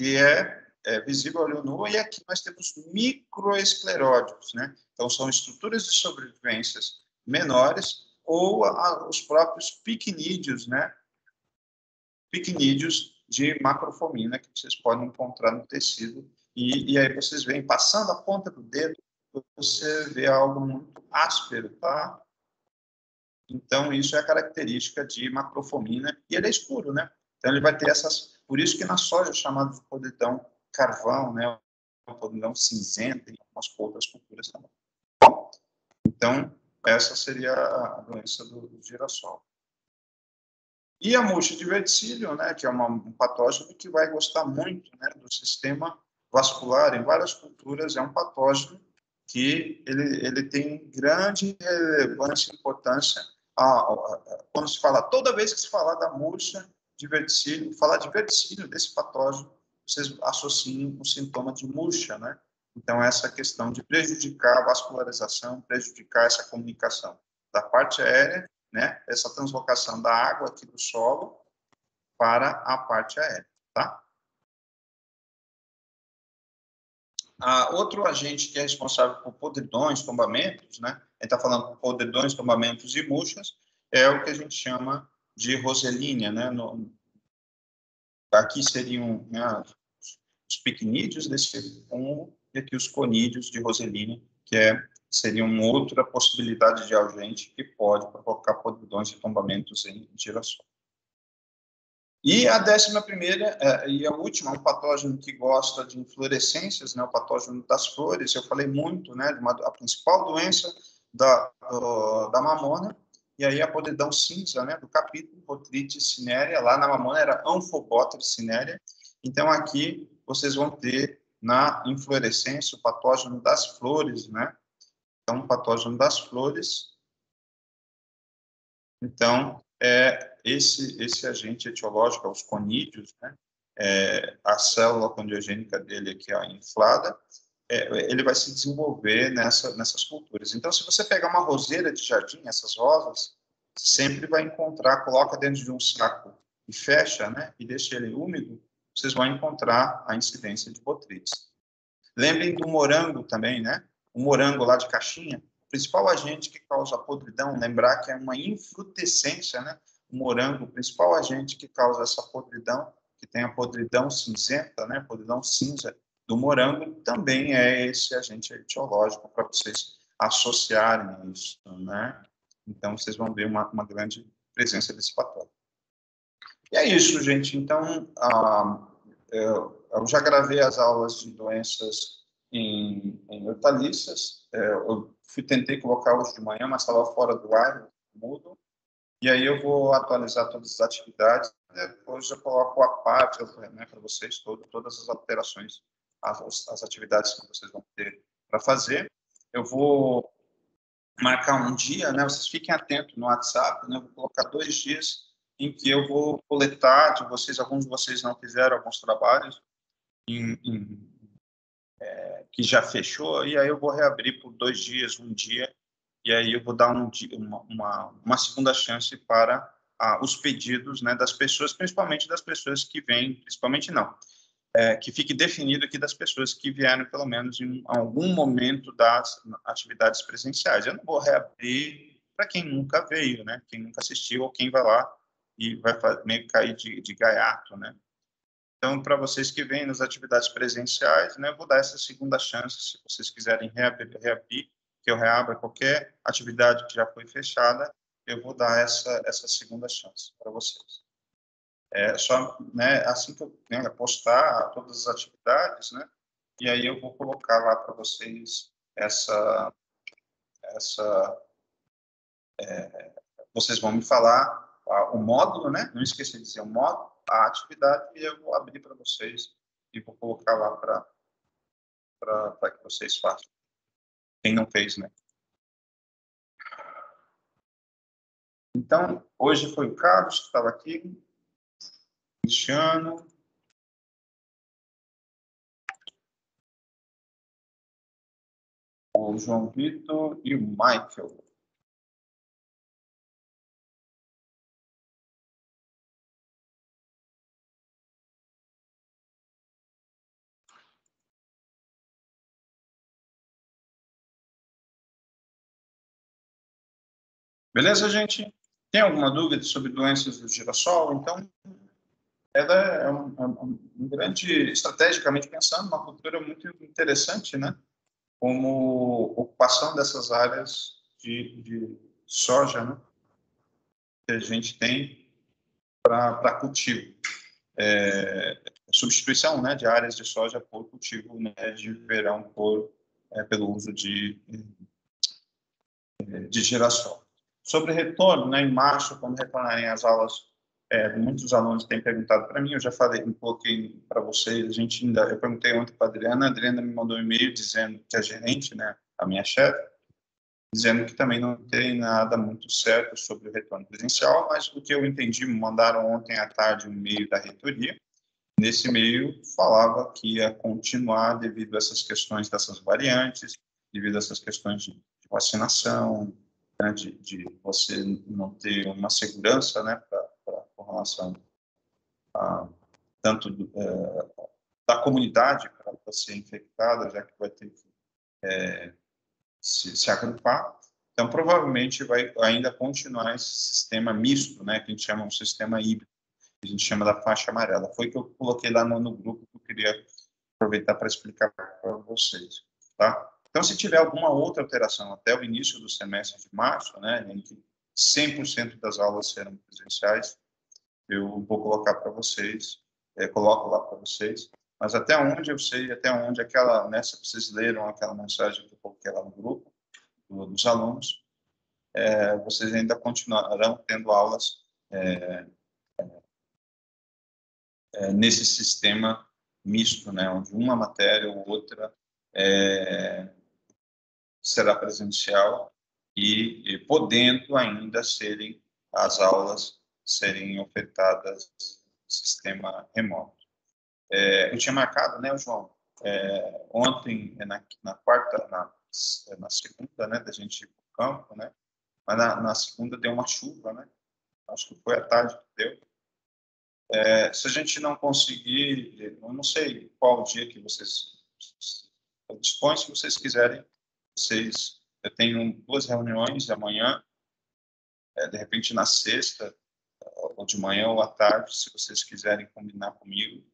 que é, é visível olho nu, e aqui nós temos microescleródios, né? Então, são estruturas de sobrevivências menores ou a, os próprios piquinídeos, né? Piquinídeos de macrofomina que vocês podem encontrar no tecido. E, e aí vocês veem, passando a ponta do dedo, você vê algo muito áspero, tá? Então, isso é a característica de macrofomina, e ele é escuro, né? Então, ele vai ter essas por isso que na soja é chamado de podridão carvão, né? podridão cinzenta em algumas outras culturas também. Então, essa seria a doença do, do girassol. E a murcha de verticílio, né, que é uma, um patógeno que vai gostar muito né, do sistema vascular, em várias culturas é um patógeno que ele, ele tem grande relevância e importância a, a, a, quando se fala, toda vez que se falar da murcha de verticílio, falar de verticílio desse patógeno, vocês associem o sintoma de murcha, né? Então, essa questão de prejudicar a vascularização, prejudicar essa comunicação da parte aérea, né? Essa translocação da água aqui do solo para a parte aérea, tá? Ah, outro agente que é responsável por podridões, tombamentos, né? A gente está falando podridões, tombamentos e murchas, é o que a gente chama de Roselínea, né? No, aqui seriam né, os piquinídeos desse fungo e aqui os conídeos de Roselínea, que é, seria uma outra possibilidade de agente que pode provocar podridões e tombamentos em girassol. E a décima primeira é, e a última, um patógeno que gosta de inflorescências, né, o patógeno das flores. Eu falei muito, né, uma, a principal doença da, da mamona e aí a podridão cinza, né, do capítulo, Botrytis cinerea, lá na mamona era Amphobotrys cinerea. Então aqui vocês vão ter na inflorescência o patógeno das flores, né? Então, o patógeno das flores. Então, é esse esse agente etiológico, os conídeos, né? É, a célula condiogênica dele aqui é inflada, é, ele vai se desenvolver nessa, nessas culturas. Então, se você pegar uma roseira de jardim, essas rosas, sempre vai encontrar, coloca dentro de um saco e fecha, né, e deixa ele úmido, vocês vão encontrar a incidência de botrites. Lembrem do morango também, né? O morango lá de caixinha, o principal agente que causa podridão, lembrar que é uma infrutescência, né? O morango, o principal agente que causa essa podridão, que tem a podridão cinzenta, né? Podridão cinza, do morango também é esse agente etiológico para vocês associarem isso, né? Então, vocês vão ver uma, uma grande presença desse patógeno. E é isso, gente. Então, ah, eu, eu, já gravei as aulas de doenças em, em hortaliças. É, eu fui, tentei colocar hoje de manhã, mas estava fora do ar, mudo. E aí eu vou atualizar todas as atividades. Depois eu coloco a parte né, para vocês, todo, todas as alterações, as, as atividades que vocês vão ter para fazer. Eu vou marcar um dia, né? Vocês fiquem atentos no WhatsApp, né? Eu vou colocar dois dias em que eu vou coletar de vocês, alguns de vocês não fizeram alguns trabalhos em, em, é, que já fechou, e aí eu vou reabrir por dois dias, um dia, e aí eu vou dar um, uma, uma, uma segunda chance para ah, os pedidos né, das pessoas, principalmente das pessoas que vêm, principalmente não, é, que fique definido aqui das pessoas que vieram pelo menos em algum momento das atividades presenciais. Eu não vou reabrir para quem nunca veio, né, quem nunca assistiu ou quem vai lá e vai meio cair de, de gaiato, né. Então, para vocês que vêm nas atividades presenciais, né, eu vou dar essa segunda chance, se vocês quiserem reabrir, reabrir que eu reabra qualquer atividade que já foi fechada, eu vou dar essa, essa segunda chance para vocês. É só, né, assim que eu né, postar todas as atividades, né, e aí eu vou colocar lá para vocês essa, essa, é, vocês vão me falar o módulo, né, não esqueça de dizer o módulo, a atividade, e eu vou abrir para vocês e vou colocar lá para que vocês façam. Quem não fez, né? Então, hoje foi o Carlos que estava aqui, Cristiano, o João Vitor e o Michael. Beleza, gente? Tem alguma dúvida sobre doenças do girassol? Então, ela é um, é um, um grande, estrategicamente pensando, uma cultura muito interessante, né? Como ocupação dessas áreas de, de soja, né? Que a gente tem para cultivo. É, substituição né, de áreas de soja por cultivo né, de verão por, é, pelo uso de, de girassol. Sobre retorno, né, em março, quando retornarem as aulas, é, muitos alunos têm perguntado para mim, eu já falei, me coloquei para vocês, a gente ainda, eu perguntei ontem para a Adriana, a Adriana me mandou um e-mail dizendo que a gerente, né, a minha chefe, dizendo que também não tem nada muito certo sobre o retorno presencial, mas o que eu entendi, mandaram ontem à tarde um e-mail da reitoria, nesse e-mail falava que ia continuar devido a essas questões dessas variantes, devido a essas questões de vacinação, né, de, de, você não ter uma segurança né, com relação a tanto é, da comunidade para você infectada, já que vai ter que é, se, se, agrupar. Então, provavelmente vai ainda continuar esse sistema misto, né, que a gente chama um sistema híbrido, que a gente chama da faixa amarela. Foi que eu coloquei lá no, no grupo que eu queria aproveitar para explicar para vocês, tá? Então, se tiver alguma outra alteração até o início do semestre de março, né, em que 100% das aulas serão presenciais, eu vou colocar para vocês, é, coloco lá para vocês, mas até onde eu sei, até onde aquela, né, se vocês leram aquela mensagem que eu coloquei lá no grupo, do, dos alunos, é, vocês ainda continuarão tendo aulas é, é, nesse sistema misto, né, onde uma matéria ou outra é, será presencial e, e podendo ainda serem as aulas serem ofertadas no sistema remoto. É, eu tinha marcado, né, João, é, ontem, é na, na, quarta, na, na segunda, né, da gente ir para o campo, né, mas na, na, segunda deu uma chuva, né, acho que foi à tarde que deu. É, se a gente não conseguir, eu não sei qual dia que vocês dispõem, se vocês quiserem, vocês, eu tenho duas reuniões amanhã, é, de repente na sexta, ou de manhã ou à tarde, se vocês quiserem combinar comigo,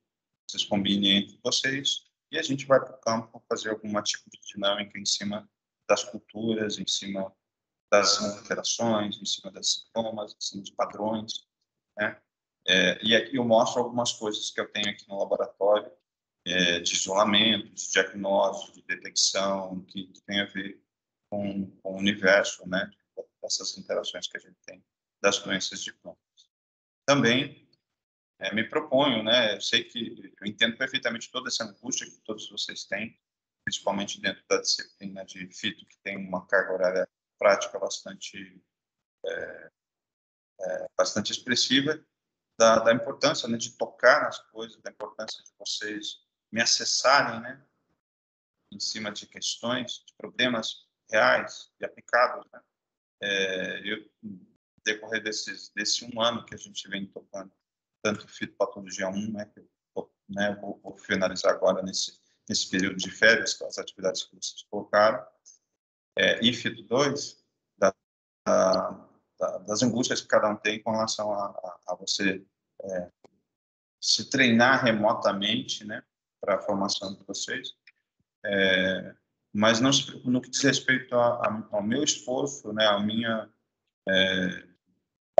vocês combinem entre vocês, e a gente vai para o campo fazer algum tipo de dinâmica em cima das culturas, em cima das alterações, em cima das sintomas, em cima de padrões, né? É, e aqui eu mostro algumas coisas que eu tenho aqui no laboratório, é, de isolamento, de diagnóstico, de detecção, que, que tem a ver com, com, o universo, né, dessas interações que a gente tem das doenças de plantas. Também é, me proponho, né, eu sei que eu entendo perfeitamente toda essa angústia que todos vocês têm, principalmente dentro da disciplina de fito, que tem uma carga horária prática bastante é, é, bastante expressiva da, da importância né, de tocar nas coisas, da importância de vocês me acessarem, né, em cima de questões, de problemas reais e aplicados, né. É, eu, decorrer desse um ano que a gente vem tocando, tanto fitopatologia 1, né, que eu, né, vou, vou finalizar agora nesse, nesse período de férias, com as atividades que vocês colocaram, é, e fito 2, da, da, das angústias que cada um tem com relação a, a, a você é, se treinar remotamente, né, para a formação de vocês. É, mas não no que diz respeito a, ao meu esforço, né, a minha é,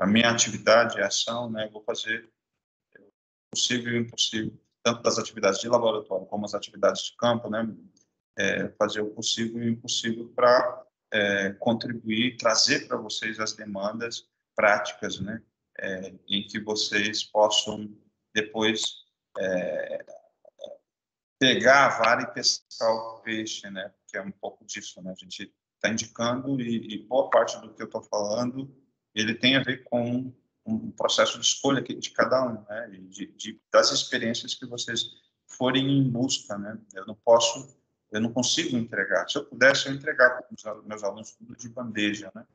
a minha atividade, a ação, né, vou fazer o possível e o impossível, tanto das atividades de laboratório como as atividades de campo, né, é, fazer o possível e o impossível para é, contribuir, trazer para vocês as demandas práticas, né, é, em que vocês possam depois é, pegar a vara e pescar o peixe, né, que é um pouco disso, né, a gente está indicando e, e, boa parte do que eu estou falando ele tem a ver com um processo de escolha de cada um, né, de, de, das experiências que vocês forem em busca, né, eu não posso eu não consigo entregar. Se eu pudesse, eu entregava para os meus alunos tudo de bandeja, né?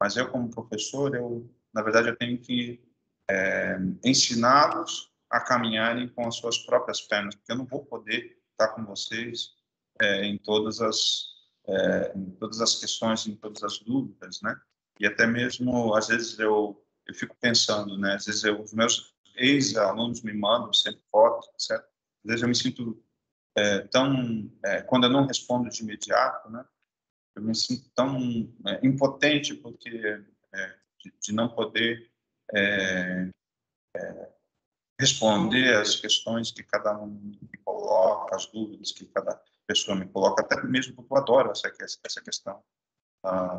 Mas eu, como professor, eu, na verdade, eu tenho que é, ensiná-los a caminharem com as suas próprias pernas, porque eu não vou poder estar com vocês é, em todas as é, em todas as questões, em todas as dúvidas, né? E até mesmo às vezes eu eu fico pensando, né? Às vezes eu, os meus ex-alunos me mandam sempre fotos, certo? Às vezes eu me sinto é, tão é, quando eu não respondo de imediato, né? Eu me sinto tão é, impotente porque é, de, de, não poder é, é, responder as questões que cada um me coloca, as dúvidas que cada pessoa me coloca, até mesmo porque eu adoro essa, essa questão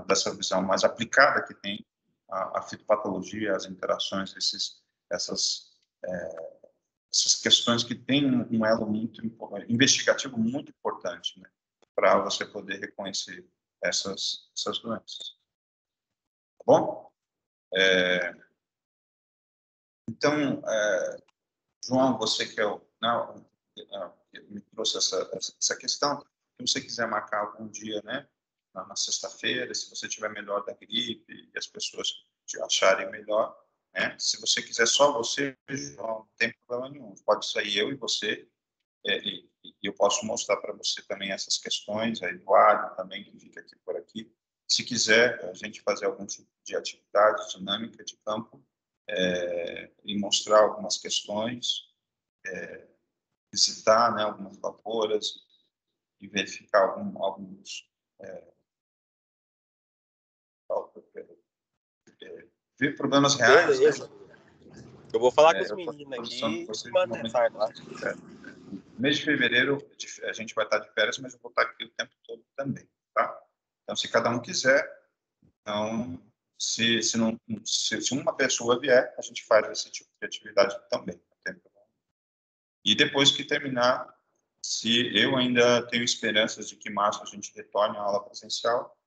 dessa visão mais aplicada que tem a, a fitopatologia, as interações, esses, essas é, essas questões que têm um elo muito investigativo muito importante, né, para você poder reconhecer essas essas doenças. Tá bom? É, então, é, João, você que é o, não, né, me trouxe essa, essa questão, se você quiser marcar algum dia, né, na, sexta-feira, se você tiver melhor da gripe e as pessoas te acharem melhor, né? Se você quiser só você, não tem problema nenhum. Pode sair eu e você, é, e, e, eu posso mostrar para você também essas questões, a Eduardo também, que fica aqui por aqui. Se quiser a gente fazer algum tipo de atividade dinâmica de campo é, e mostrar algumas questões, é, visitar né, algumas lavouras e verificar algum, alguns é, ver problemas reais. Beleza. Eu vou falar é, com os meninos aqui e mandar é. Mês de fevereiro a gente vai estar de férias, mas eu vou estar aqui o tempo todo também, tá? Então, se cada um quiser, então, se, se, não, se, se uma pessoa vier, a gente faz esse tipo de atividade também. E depois que terminar, se eu ainda tenho esperanças de que em março a gente retorne à aula presencial,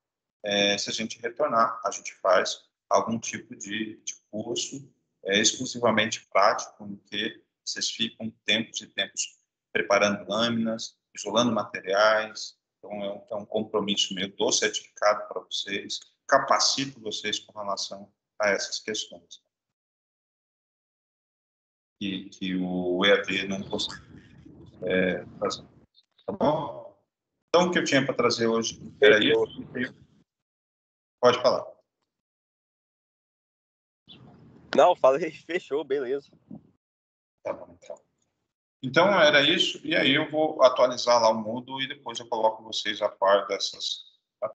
é, se a gente retornar, a gente faz algum tipo de, de curso é, exclusivamente prático, em que vocês ficam tempos e tempos preparando lâminas, isolando materiais. Então, é um, é um compromisso meu, dou certificado para vocês, capacito vocês com relação a essas questões. Que, que o EAD não consegue é, fazer. Tá bom? Então, o que eu tinha para trazer hoje era isso. Pode falar. Não, falei, fechou, beleza. Tá bom, então. Então era isso, e aí eu vou atualizar lá o Moodle e depois eu coloco vocês a par dessas